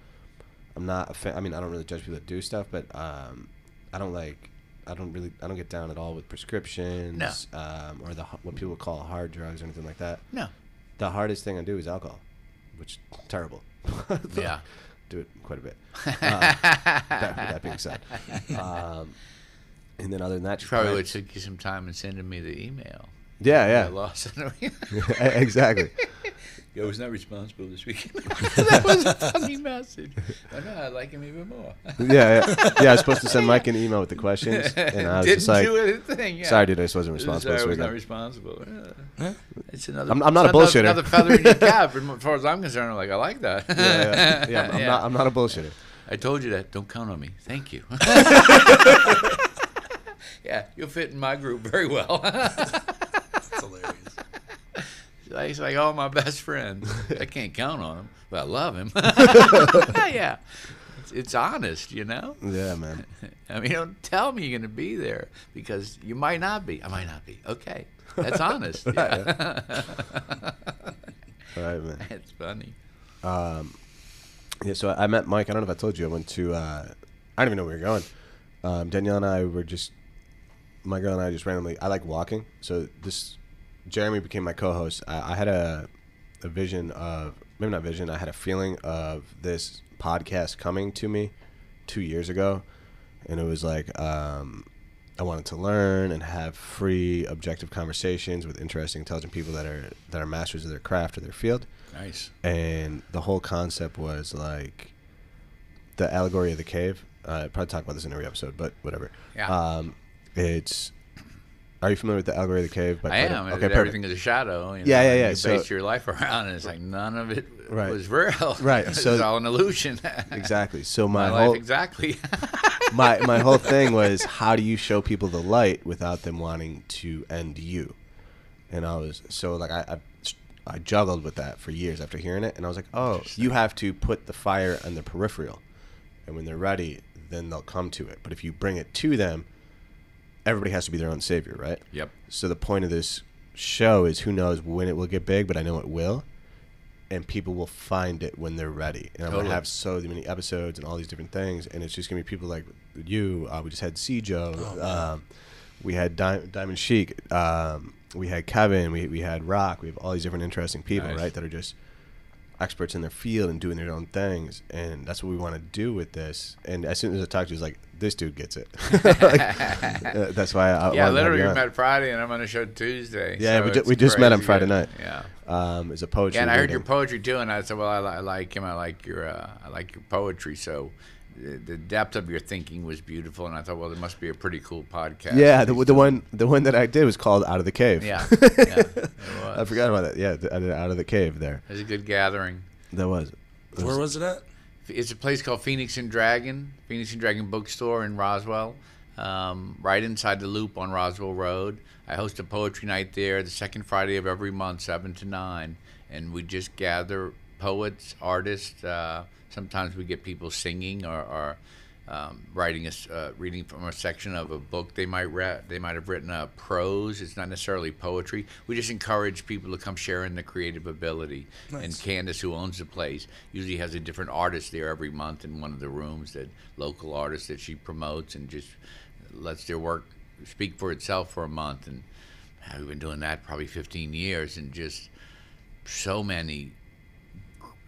I'm not. A fan, I mean, I don't really judge people that do stuff, but um, I don't like. I don't really. I don't get down at all with prescriptions, um, or the what people call hard drugs or anything like that. No. The hardest thing I do is alcohol, which terrible. *laughs* Yeah. do it quite a bit. *laughs* Um, that, that being said, um, and then other than that, just Probably would take you some time in sending me the email. Yeah, yeah. I lost *laughs* exactly. I was not responsible this weekend. *laughs* that was a funny message. I know I like him even more. Yeah, yeah, *laughs* yeah. I was supposed to send Mike an email with the questions, and I was Didn't just like, do anything. Yeah. "Sorry, dude, I just wasn't responsible Sorry, I was not responsible. Yeah. Yeah. It's another. I'm- I'm not a another- bullshitter. Another feather in your *laughs* cap, as far as I'm concerned. I'm like, I like that. yeah, yeah, yeah. I'm, I'm not. I'm not a bullshitter. I told you that. Don't count on me. Thank you. yeah, you'll fit in my group very well. That's. He's like all my best friends. I *laughs* can't count on him, but I love him. *laughs* yeah, it's, it's honest, you know. Yeah, man. *laughs* I mean, don't tell me you're going to be there because you might not be. I might not be. Okay, that's honest. Yeah. All right, man. it's funny. Yeah, so I met Mike. I don't know if I told you. I went to. Uh, I don't even know where we were going. Um, Danielle and I were just. My girl and I just randomly. I like walking, so this. Jeremy became my co-host. I, I had a, a vision of maybe not vision. I had a feeling of this podcast coming to me, two years ago, and it was like um, I wanted to learn and have free, objective conversations with interesting, intelligent people that are that are masters of their craft or their field Nice. and the whole concept was like the allegory of the cave. Uh, I'd probably talk about this in every episode, but whatever. Yeah. Um, it's. Are you familiar with the allegory of the cave? by I Plato? am. Okay, perfect. everything is a shadow. You know, Yeah, yeah, yeah, You so- base your life *laughs* around, and it's like none of it Right. was real. *laughs* Right, So it's all an illusion. *laughs* Exactly. So My, my, whole exactly. my my whole thing was how do you show people the light without them wanting to end you? And I was so like I, I I juggled with that for years after hearing it, and I was like, oh, you have to put the fire on the peripheral, and when they're ready, then they'll come to it. But if you bring it to them, everybody has to be their own savior, right? yep. So the point of this show is who knows when it will get big, but I know it will. And people will find it when they're ready. And I'm Totally. gonna have so many episodes and all these different things, and it's just gonna be people like you. Uh, we just had Cjo. Oh, um, we had Di- Diamond Chic. Um, we had Kevin. We we had Rock. We have all these different interesting people, Nice. right? That are just experts in their field and doing their own things. And that's what we want to do with this. And as soon as I talked to you, I was like, this dude gets it. *laughs* Like, uh, *laughs* that's why I, I Yeah, wanted to have literally we met Friday, and I'm on a show Tuesday. Yeah, so we ju- we just met him Friday good. night. Yeah. um, is a poetry. Yeah, and I heard your poetry too, and I said, "Well, I, li- I like him. I like your, uh, I like your poetry." So, the, the depth of your thinking was beautiful, and I thought, "Well, there must be a pretty cool podcast." Yeah, the, the one the one that I did was called Out of the Cave. Yeah, *laughs* yeah, it I forgot about that. Yeah, th- I did Out of the Cave there. It was a good gathering. That was. it Where was it at? It's a place called Phoenix and Dragon, Phoenix and Dragon Bookstore in Roswell, um, right inside the Loop on Roswell Road. I host a poetry night there the second Friday of every month, seven to nine, and we just gather poets, artists. Uh, sometimes we get people singing or, or um, writing a uh, reading from a section of a book they might read. They might have written a prose. It's not necessarily poetry. We just encourage people to come share in the creative ability. And Nice. Candace, who owns the place, usually has a different artist there every month in one of the rooms that local artists that she promotes and just lets their work speak for itself for a month. And uh, we've been doing that probably 15 years, and just so many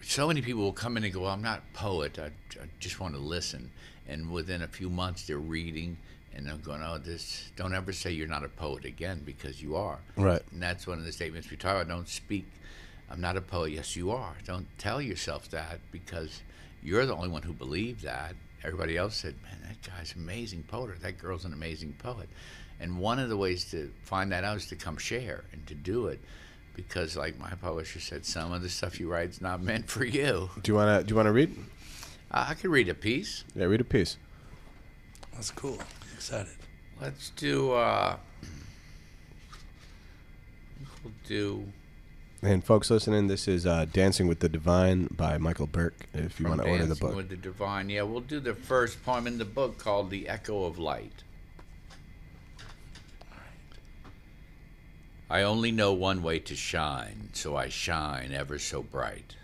so many people will come in and go, well, I'm not a poet. I, I just want to listen. And within a few months, they're reading and they're going, oh, this, don't ever say you're not a poet again because you are. Right. And that's one of the statements we talk about. Don't speak, I'm not a poet. Yes, you are. Don't tell yourself that because you're the only one who believed that. Everybody else said, man, that guy's an amazing poet or that girl's an amazing poet. And one of the ways to find that out is to come share and to do it. Because, like my publisher said, some of the stuff you write is not meant for you. Do you wanna do you wanna read? I I could read a piece. Yeah, read a piece. That's cool. Excited. Let's do. Uh, we'll do. And folks listening, this is uh, "Dancing with the Divine" by Michael Burke. If you want to order the book, Dancing book, with the Divine. Yeah, we'll do the first poem in the book called "The Echo of Light." I only know one way to shine, so I shine ever so bright.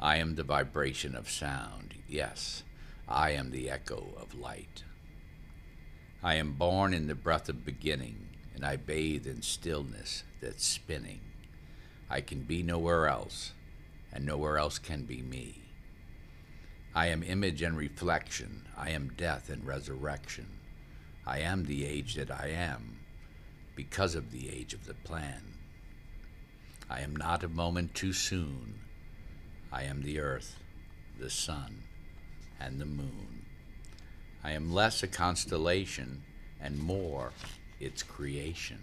I am the vibration of sound. Yes, I am the echo of light. I am born in the breath of beginning, and I bathe in stillness that's spinning. I can be nowhere else, and nowhere else can be me. I am image and reflection. I am death and resurrection. I am the age that I am because of the age of the plan. I am not a moment too soon. I am the earth, the sun, and the moon. I am less a constellation and more its creation.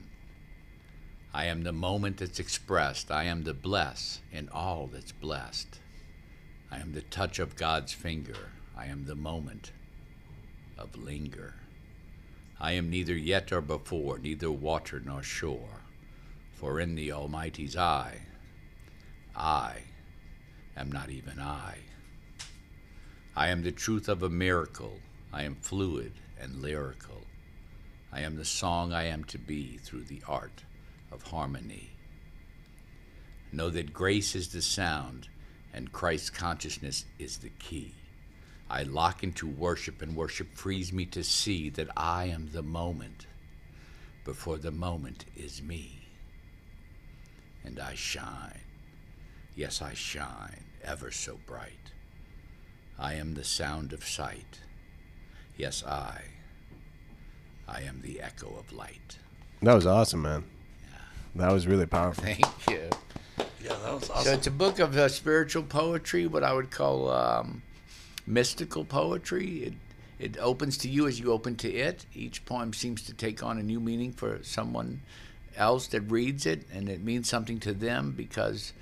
I am the moment that's expressed. I am the bless in all that's blessed. I am the touch of God's finger. I am the moment of linger. I am neither yet or before, neither water nor shore. For in the Almighty's eye, I am not even I. I am the truth of a miracle. I am fluid and lyrical. I am the song I am to be through the art of harmony. Know that grace is the sound and Christ's consciousness is the key. I lock into worship, and worship frees me to see that I am the moment before the moment is me. And I shine. Yes, I shine ever so bright. I am the sound of sight. Yes, I. I am the echo of light. that was awesome, man. Yeah. That was really powerful. Thank you. Yeah, that was So it's a book of uh, spiritual poetry, what I would call um, mystical poetry. It it opens to you as you open to it. Each poem seems to take on a new meaning for someone else that reads it, and it means something to them because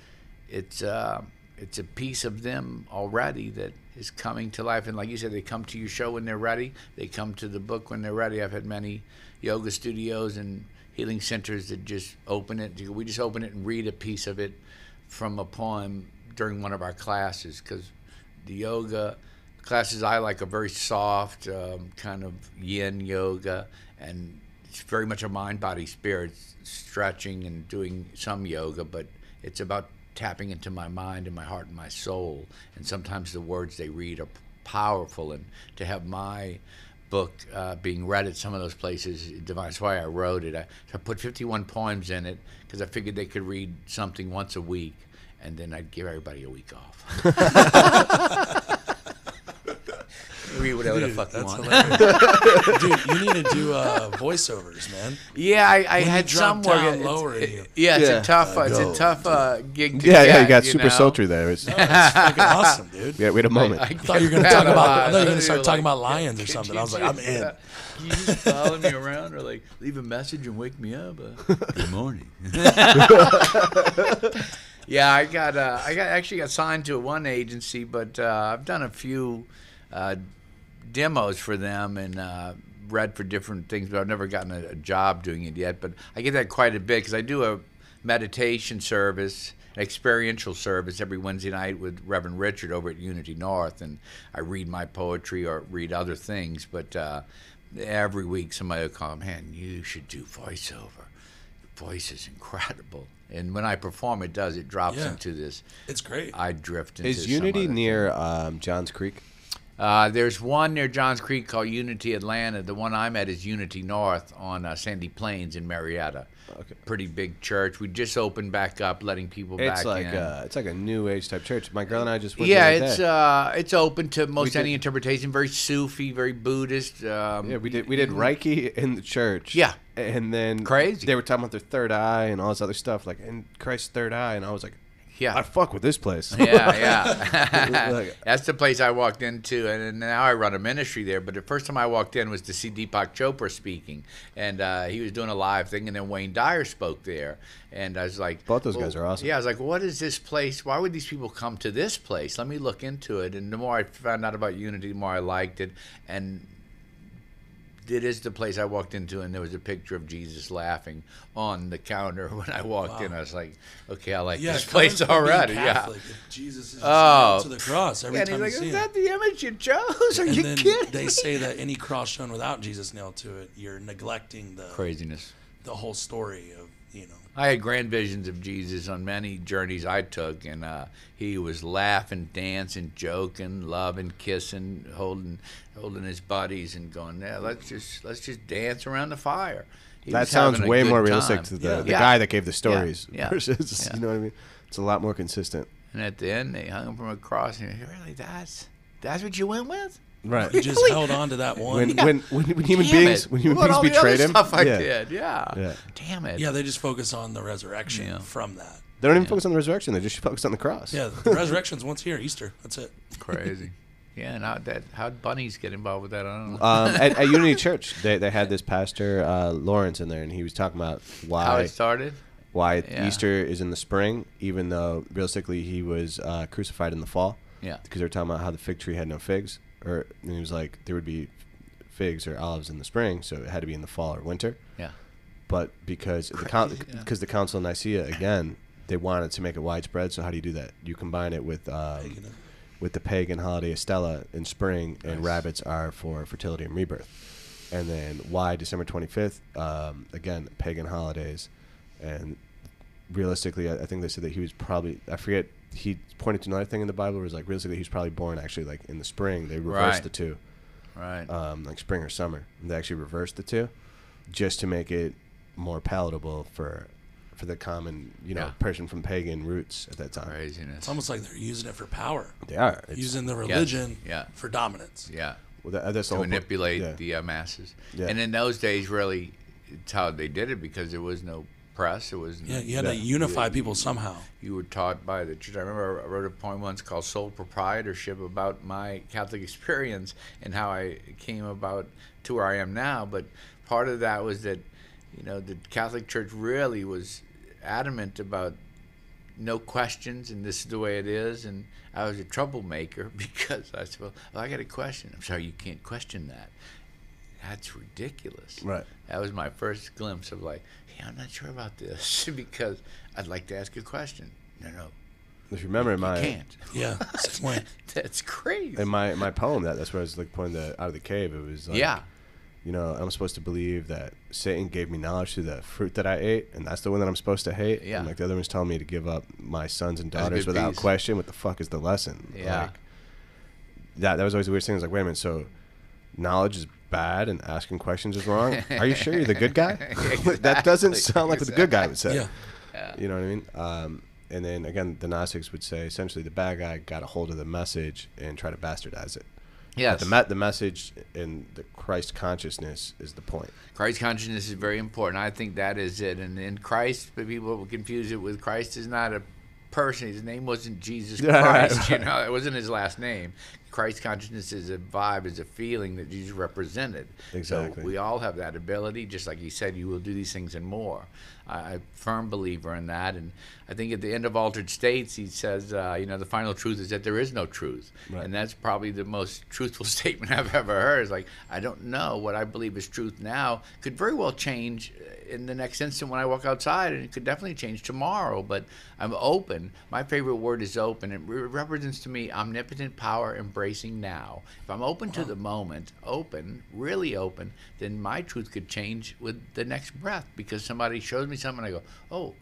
it's uh, it's a piece of them already that is coming to life. And like you said, they come to your show when they're ready. They come to the book when they're ready. I've had many yoga studios and healing centers that just open it. We just open it and read a piece of it from a poem during one of our classes because the yoga classes I like are very soft, um, kind of yin yoga, and it's very much a mind, body, spirit, stretching and doing some yoga, but it's about tapping into my mind and my heart and my soul. And sometimes the words they read are powerful, and to have my book uh, being read at some of those places, divine. That's why I wrote it. I, I put 51 poems in it because I figured they could read something once a week, and then I'd give everybody a week off. *laughs* *laughs* read whatever the Dude, fuck you want. *laughs* Dude, you need to do uh, voiceovers, man. Yeah, I, I had drop some down work. It's- lower it- you. yeah, it's Yeah. a tough, uh, it's a tough uh, gig. To Yeah, yeah, you got super know? sultry there. It's, That's fucking *laughs* awesome, dude. yeah, wait a moment. I, I thought you were gonna talk about. I thought you were gonna start You're talking about lions or something. I was like, I'm in. *laughs* Can you just follow me around or like leave a message and wake me up? Uh, good morning. yeah, I got uh, I got actually got signed to one agency, but uh, I've done a few uh, demos for them and uh, read for different things, but I've never gotten a, a job doing it yet. But I get that quite a bit because I do a meditation service, experiential service every Wednesday night with Reverend Richard over at Unity North, and I read my poetry or read other things. But uh, every week somebody will call, man, you should do voiceover. Your voice is incredible. And when I perform, it does. It drops Yeah. into this. It's great. I drift into. Is some Unity other near um, Johns Creek? Uh, there's one near Johns Creek called Unity Atlanta. The one I'm at is Unity North on uh, Sandy Plains in Marietta. Okay. Pretty big church. We just opened back up, letting people It's back like in. uh, it's like a new age type church. My girl and I just went yeah, it's uh, it's open to most any interpretation. Very Sufi, very Buddhist. Um, yeah, we did we did Reiki in the church. Yeah. and then Crazy. They were talking about their third eye and all this other stuff, like in Christ's third eye, and I was like, yeah. I fuck with this place. yeah, yeah. *laughs* *laughs* That's the place I walked into, and now I run a ministry there. But the first time I walked in was to see Deepak Chopra speaking, and uh, he was doing a live thing, and then Wayne Dyer spoke there, and I was like, Both those guys are awesome. Yeah, I was like, what is this place? Why would these people come to this place? Let me look into it. And the more I found out about Unity, the more I liked it, and it is the place I walked into, and there was a picture of Jesus laughing on the counter *laughs* when I walked in. I was like, okay, I like yeah, this place comes from being already. Yeah. Catholic. If Jesus is Oh. nailed to the cross every Yeah, and he's time like, is that the image you chose? Are and you then kidding? they me?" say that any cross shown without Jesus nailed to it, you're neglecting the craziness. the whole story of. I had grand visions of Jesus on many journeys I took, and uh, he was laughing, dancing, joking, loving, kissing, holding, holding his buddies, and going, "Yeah, let's just let's just dance around the fire." He that sounds way more time. realistic to the, Yeah. the Yeah. guy that gave the stories Yeah. versus Yeah. you know what I mean. It's a lot more consistent. And at the end, they hung him from a cross, and you're really, that's that's what you went with? Right. He just held on to that one. When, when when when human Damn beings it. when human What about beings the betrayed other him, stuff I yeah, did, yeah. Yeah. Damn it. yeah, they just focus on the resurrection Yeah. from that. they don't even focus on the resurrection. They just focus on the cross. Yeah, the resurrection's once here, Easter. That's it. *laughs* Crazy. Yeah, and how that how'd bunnies get involved with that? I don't know. um, *laughs* at, at Unity Church, they, they had this pastor uh, Lawrence in there, and he was talking about how why it started? why Yeah. Easter is in the spring, even though realistically he was uh, crucified in the fall. Yeah. because they were talking about how the fig tree had no figs, or and he was like there would be figs or olives in the spring, so it had to be in the fall or winter. Yeah. But because the coun Crazy, yeah. because the Council of Nicaea again, they wanted to make it widespread. So how do you do that? You combine it with um, with the pagan holiday Estella in spring, and rabbits are for fertility and rebirth. And then why December 25th? Um, again, pagan holidays. And realistically, I, I think they said that he was probably, I forget, he pointed to another thing in the Bible where it was like, realistically, he was probably born actually like in the spring. They reversed Right. the two, Right. um, like spring or summer. They actually reversed the two just to make it more palatable for for the common, you know, Yeah. person from pagan roots at that time. Craziness. It's almost like they're using it for power, They are. It's, using the religion Yeah. for dominance. Yeah. well, that, that's the to whole manipulate yeah. the uh, masses. Yeah. And in those days, really, it's how they did it because there was no press. There was Yeah, you had Yeah. to unify people somehow. you were taught by the church. I remember I wrote a poem once called "Soul Proprietorship" about my Catholic *laughs* experience and how I came about to where I am now. But part of that was that, you know, the Catholic Church really was adamant about no questions and this is the way it is. And I was a troublemaker *laughs* because I said, "Well, I got a question." I'm sorry, you can't question that. That's ridiculous. Right. That was my first glimpse of like, I'm not sure about this *laughs* because I'd like to ask a question. No, no, If you remember in you my can't. Yeah, same way. *laughs* That's crazy. in my my poem that that's where I was like pointing the out of the cave. It was like, yeah, you know, I'm supposed to believe that Satan gave me knowledge through the fruit that I ate, and that's the one that I'm supposed to hate. Yeah. And like the other one's telling me to give up my sons and daughters without piece. question. What the fuck is the lesson? Yeah. Like, that that was always the weird thing. I was like, wait a minute, so knowledge is bad and asking questions is wrong. Are you sure you're the good guy? *laughs* *laughs* that doesn't sound like what the good guy would say. Yeah. yeah. You know what I mean? Um, and then again, the Gnostics would say essentially the bad guy got a hold of the message and try to bastardize it. Yes. The, me- the message in the Christ consciousness is the point. Christ consciousness is very important. I think that is it. And in Christ, but people will confuse it with Christ is not a person. His name wasn't Jesus Yeah, *laughs* right, Christ. You know, it wasn't his last name. Christ consciousness is a vibe, is a feeling that Jesus represented. Exactly. So we all have that ability. Just like he said, you will do these things and more. I, I'm a firm believer in that. And I think at the end of Altered States, he says, uh, you know, the final truth is that there is no truth. Right. And that's probably the most *laughs* truthful statement I've ever heard. Is like, I don't know what I believe is truth now could very well change in the next instant when I walk outside, and it could definitely change tomorrow. But I'm open. My favorite word is open. It re- represents to me omnipotent power embracing now. If I'm open to the moment, open, really open, then my truth could change with the next breath because somebody shows me something, and I go, oh,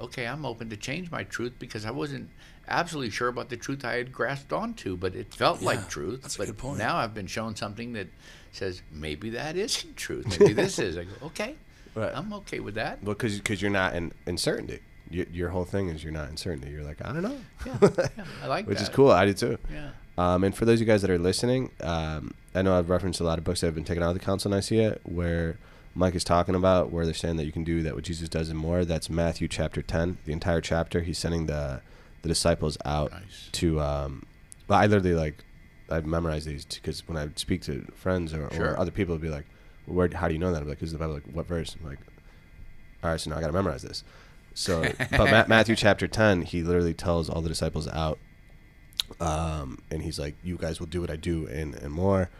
okay, I'm open to change my truth because I wasn't absolutely sure about the truth I had grasped onto, but it felt Yeah, like truth. that's a good point. now I've been shown something that says maybe that isn't truth. *laughs* Maybe this is. I go, okay, Right. I'm okay with that. Well, because you're not in uncertainty. You, your whole thing is you're not in certainty. You're like I don't know, Yeah, *laughs* yeah I like that. which that. is cool. I do too. Yeah. Um, and for those of you guys that are listening, um, I know I've referenced a lot of books that have been taken out of the Council Nicaea where Mike is talking about where they're saying that you can do that what Jesus does and more. That's Matthew chapter 10. The entire chapter, he's sending the the disciples out Nice. to. Um, well, I literally like I've memorized these because when I speak to friends or, Sure. or other people, it'd be like, well, "Where? How do you know that?" I'm like, "Because the Bible." Like, what verse? I'm like, "All right, so now I got to memorize this." So, *laughs* but Ma- Matthew chapter 10, he literally tells all the disciples out um, and he's like, "You guys will do what I do and and more.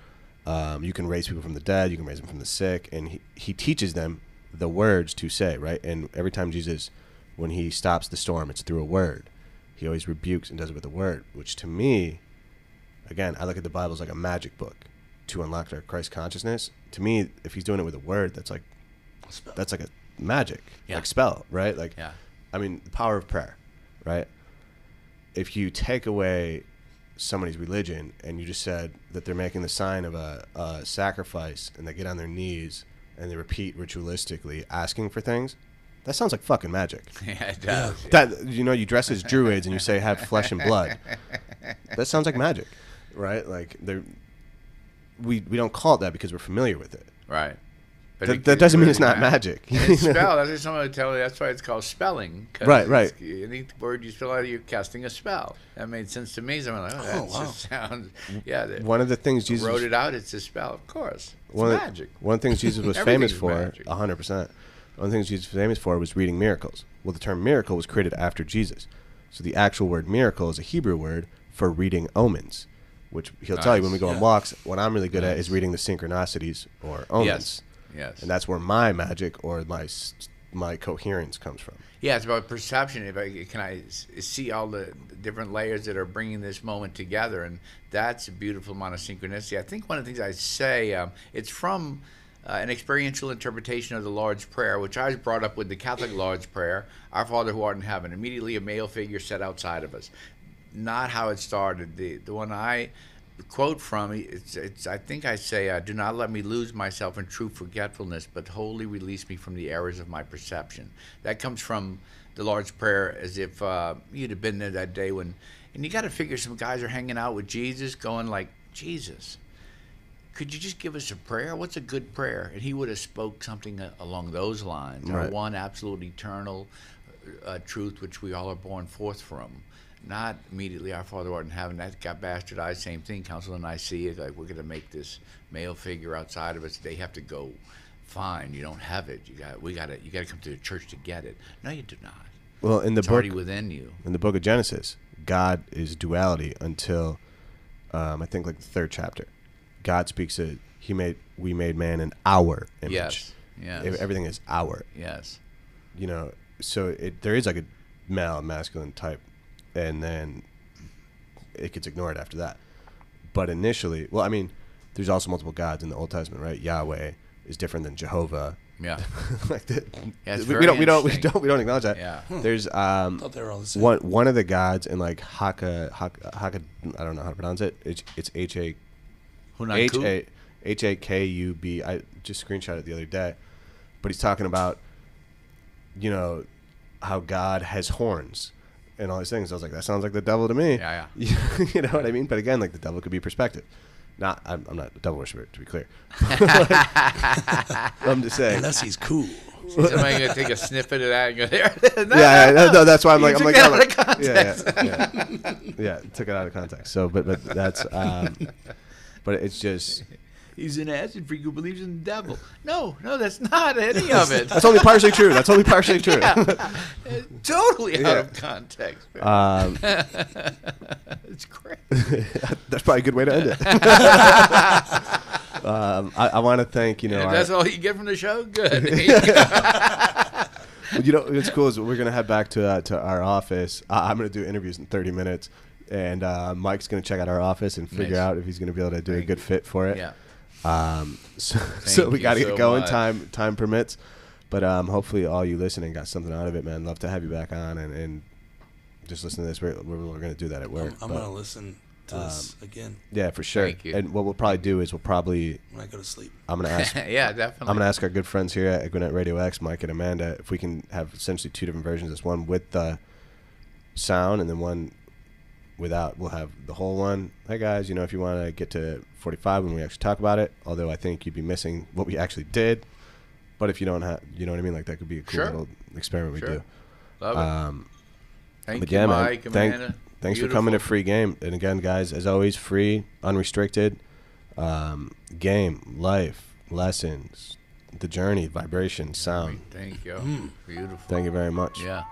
Um, you can raise people from the dead. You can raise them from the sick." And he he teaches them the words to say, right? And every time Jesus, when he stops the storm, it's through a word. He always rebukes and does it with a word, which to me, again, I look at the Bible as like a magic book to unlock our Christ consciousness. To me, if he's doing it with a word, that's like that's like a magic, Yeah. like spell, right? Like, Yeah. I mean, the power of prayer, right? If you take away somebody's religion and you just said that they're making the sign of a, a sacrifice and they get on their knees and they repeat ritualistically asking for things, that sounds like fucking magic. *laughs* Yeah, it does. That you know, you dress as druids and you say have flesh and blood. *laughs* That sounds like magic, right? Like they we we don't call it that because we're familiar with it. Right. That, that doesn't mean it's not ma- magic. *laughs* It's *laughs* spell. That's what someone would tell you. That's why it's called spelling. Right, right. Any word you spell out, you're casting a spell. That made sense to me. So I'm like, oh, that Oh, wow. *laughs* sounds. Yeah. One of the things Jesus wrote it out. It's a spell. Of course. It's one of, the- magic. one of the things Jesus was famous for, hundred percent. One of the things Jesus was famous for was reading miracles. Well, the term miracle was created after Jesus, so the actual word miracle is a Hebrew word for reading omens, which he'll tell you when we go on walks. What I'm really good at is reading the synchronicities or omens, Yes. Yes. and that's where my magic or my my coherence comes from. Yeah, it's about perception. If I can, I see all the different layers that are bringing this moment together, and that's a beautiful amount of synchronicity. I think one of the things I say, um, it's from uh, an experiential interpretation of the Lord's Prayer, which I was brought up with the Catholic *coughs* Lord's Prayer. Our Father who art in heaven. Immediately, a male figure set outside of us. Not how it started. The the one I quote from it's, it's I think I say uh, do not let me lose myself in true forgetfulness but wholly release me from the errors of my perception. That comes from the Lord's prayer as if uh, you'd have been there that day when and you got to figure some guys are hanging out with Jesus going like Jesus could you just give us a prayer? What's a good prayer? And he would have spoke something along those lines Right. one absolute eternal uh, truth which we all are born forth from not immediately our father who art in heaven that got bastardized same thing. Council of nicaea like we're going to make this male figure outside of us. They have to go. Fine you don't have it. You got we got to you got to come to the church to get it. No you do not. Well, in the it's book already within you. in the book of Genesis, God is duality until um, I think like the third chapter. God speaks it. He made we made man in our image. yes yes. Everything is our. yes. You know, so it there is like a male masculine type, and then it gets ignored after that. But initially, well, I mean, there's also multiple gods in the Old Testament, right? Yahweh is different than Jehovah. yeah *laughs* like the, Yeah, we, we don't we don't we don't we don't acknowledge that. Yeah. There's um thought they were all the same. one one of the gods in like Haka Haka, Haka I don't know how to pronounce it. It's it's H A H Hunanku? A H A K U B. I just screenshot it the other day, but he's talking about you know how God has horns and all these things. I was like, that sounds like the devil to me. Yeah, yeah. *laughs* you know what I mean? But again, like the devil could be perspective. Not, I'm, I'm not a devil worshiper to be clear. *laughs* I'm just saying. Unless he's cool. *laughs* Somebody gonna take a snippet of that and go there. No, yeah, yeah, no, that's why I'm You like, I'm took like, that oh, out of like- yeah, yeah, yeah, yeah, took it out of context. So, but but that's, um, but it's just He's an acid freak who believes in the devil. No, no, that's not any of it. that's only partially true. That's only partially true. *laughs* totally Yeah. out of context. Um, *laughs* it's great. *laughs* that's probably a good way to end it. um, I, I want to thank you know If our, that's all you get from the show, good. You know what's cool is we're gonna head back to uh, to our office. I I'm gonna do interviews in 30 minutes, and uh, Mike's gonna check out our office and figure Nice. out if he's gonna be able to do a good fit for it. yeah. Um, so, so we got to so get going. much. Time time permits, but um, hopefully all you listening got something out of it, man. Love to have you back on and, and just listen to this. We're, we're, we're gonna do that at work. I'm, I'm gonna listen to this again yeah, for sure. Thank you. And what we'll probably do is we'll probably when I go to sleep. I'm gonna ask *laughs* yeah, definitely. I'm gonna ask our good friends here at Gwinnett Radio X, Mike and Amanda, if we can have essentially two different versions. This one with the sound, and then one without. We'll have the whole one. Hey guys, you know, if you want to get to 45 when we actually talk about it, although I think you'd be missing what we actually did. But if you don't have, you know what I mean, like that could be a cool Sure. little experiment we Sure. do. Love it. Um, Thank but you, yeah, man. Mike, Thank- Amanda. thanks for coming to Free Game. And again, guys, as always, free, unrestricted, um, game, life, lessons, the journey, vibration, sound. Thank you. Mm. Beautiful. Thank you very much. Yeah.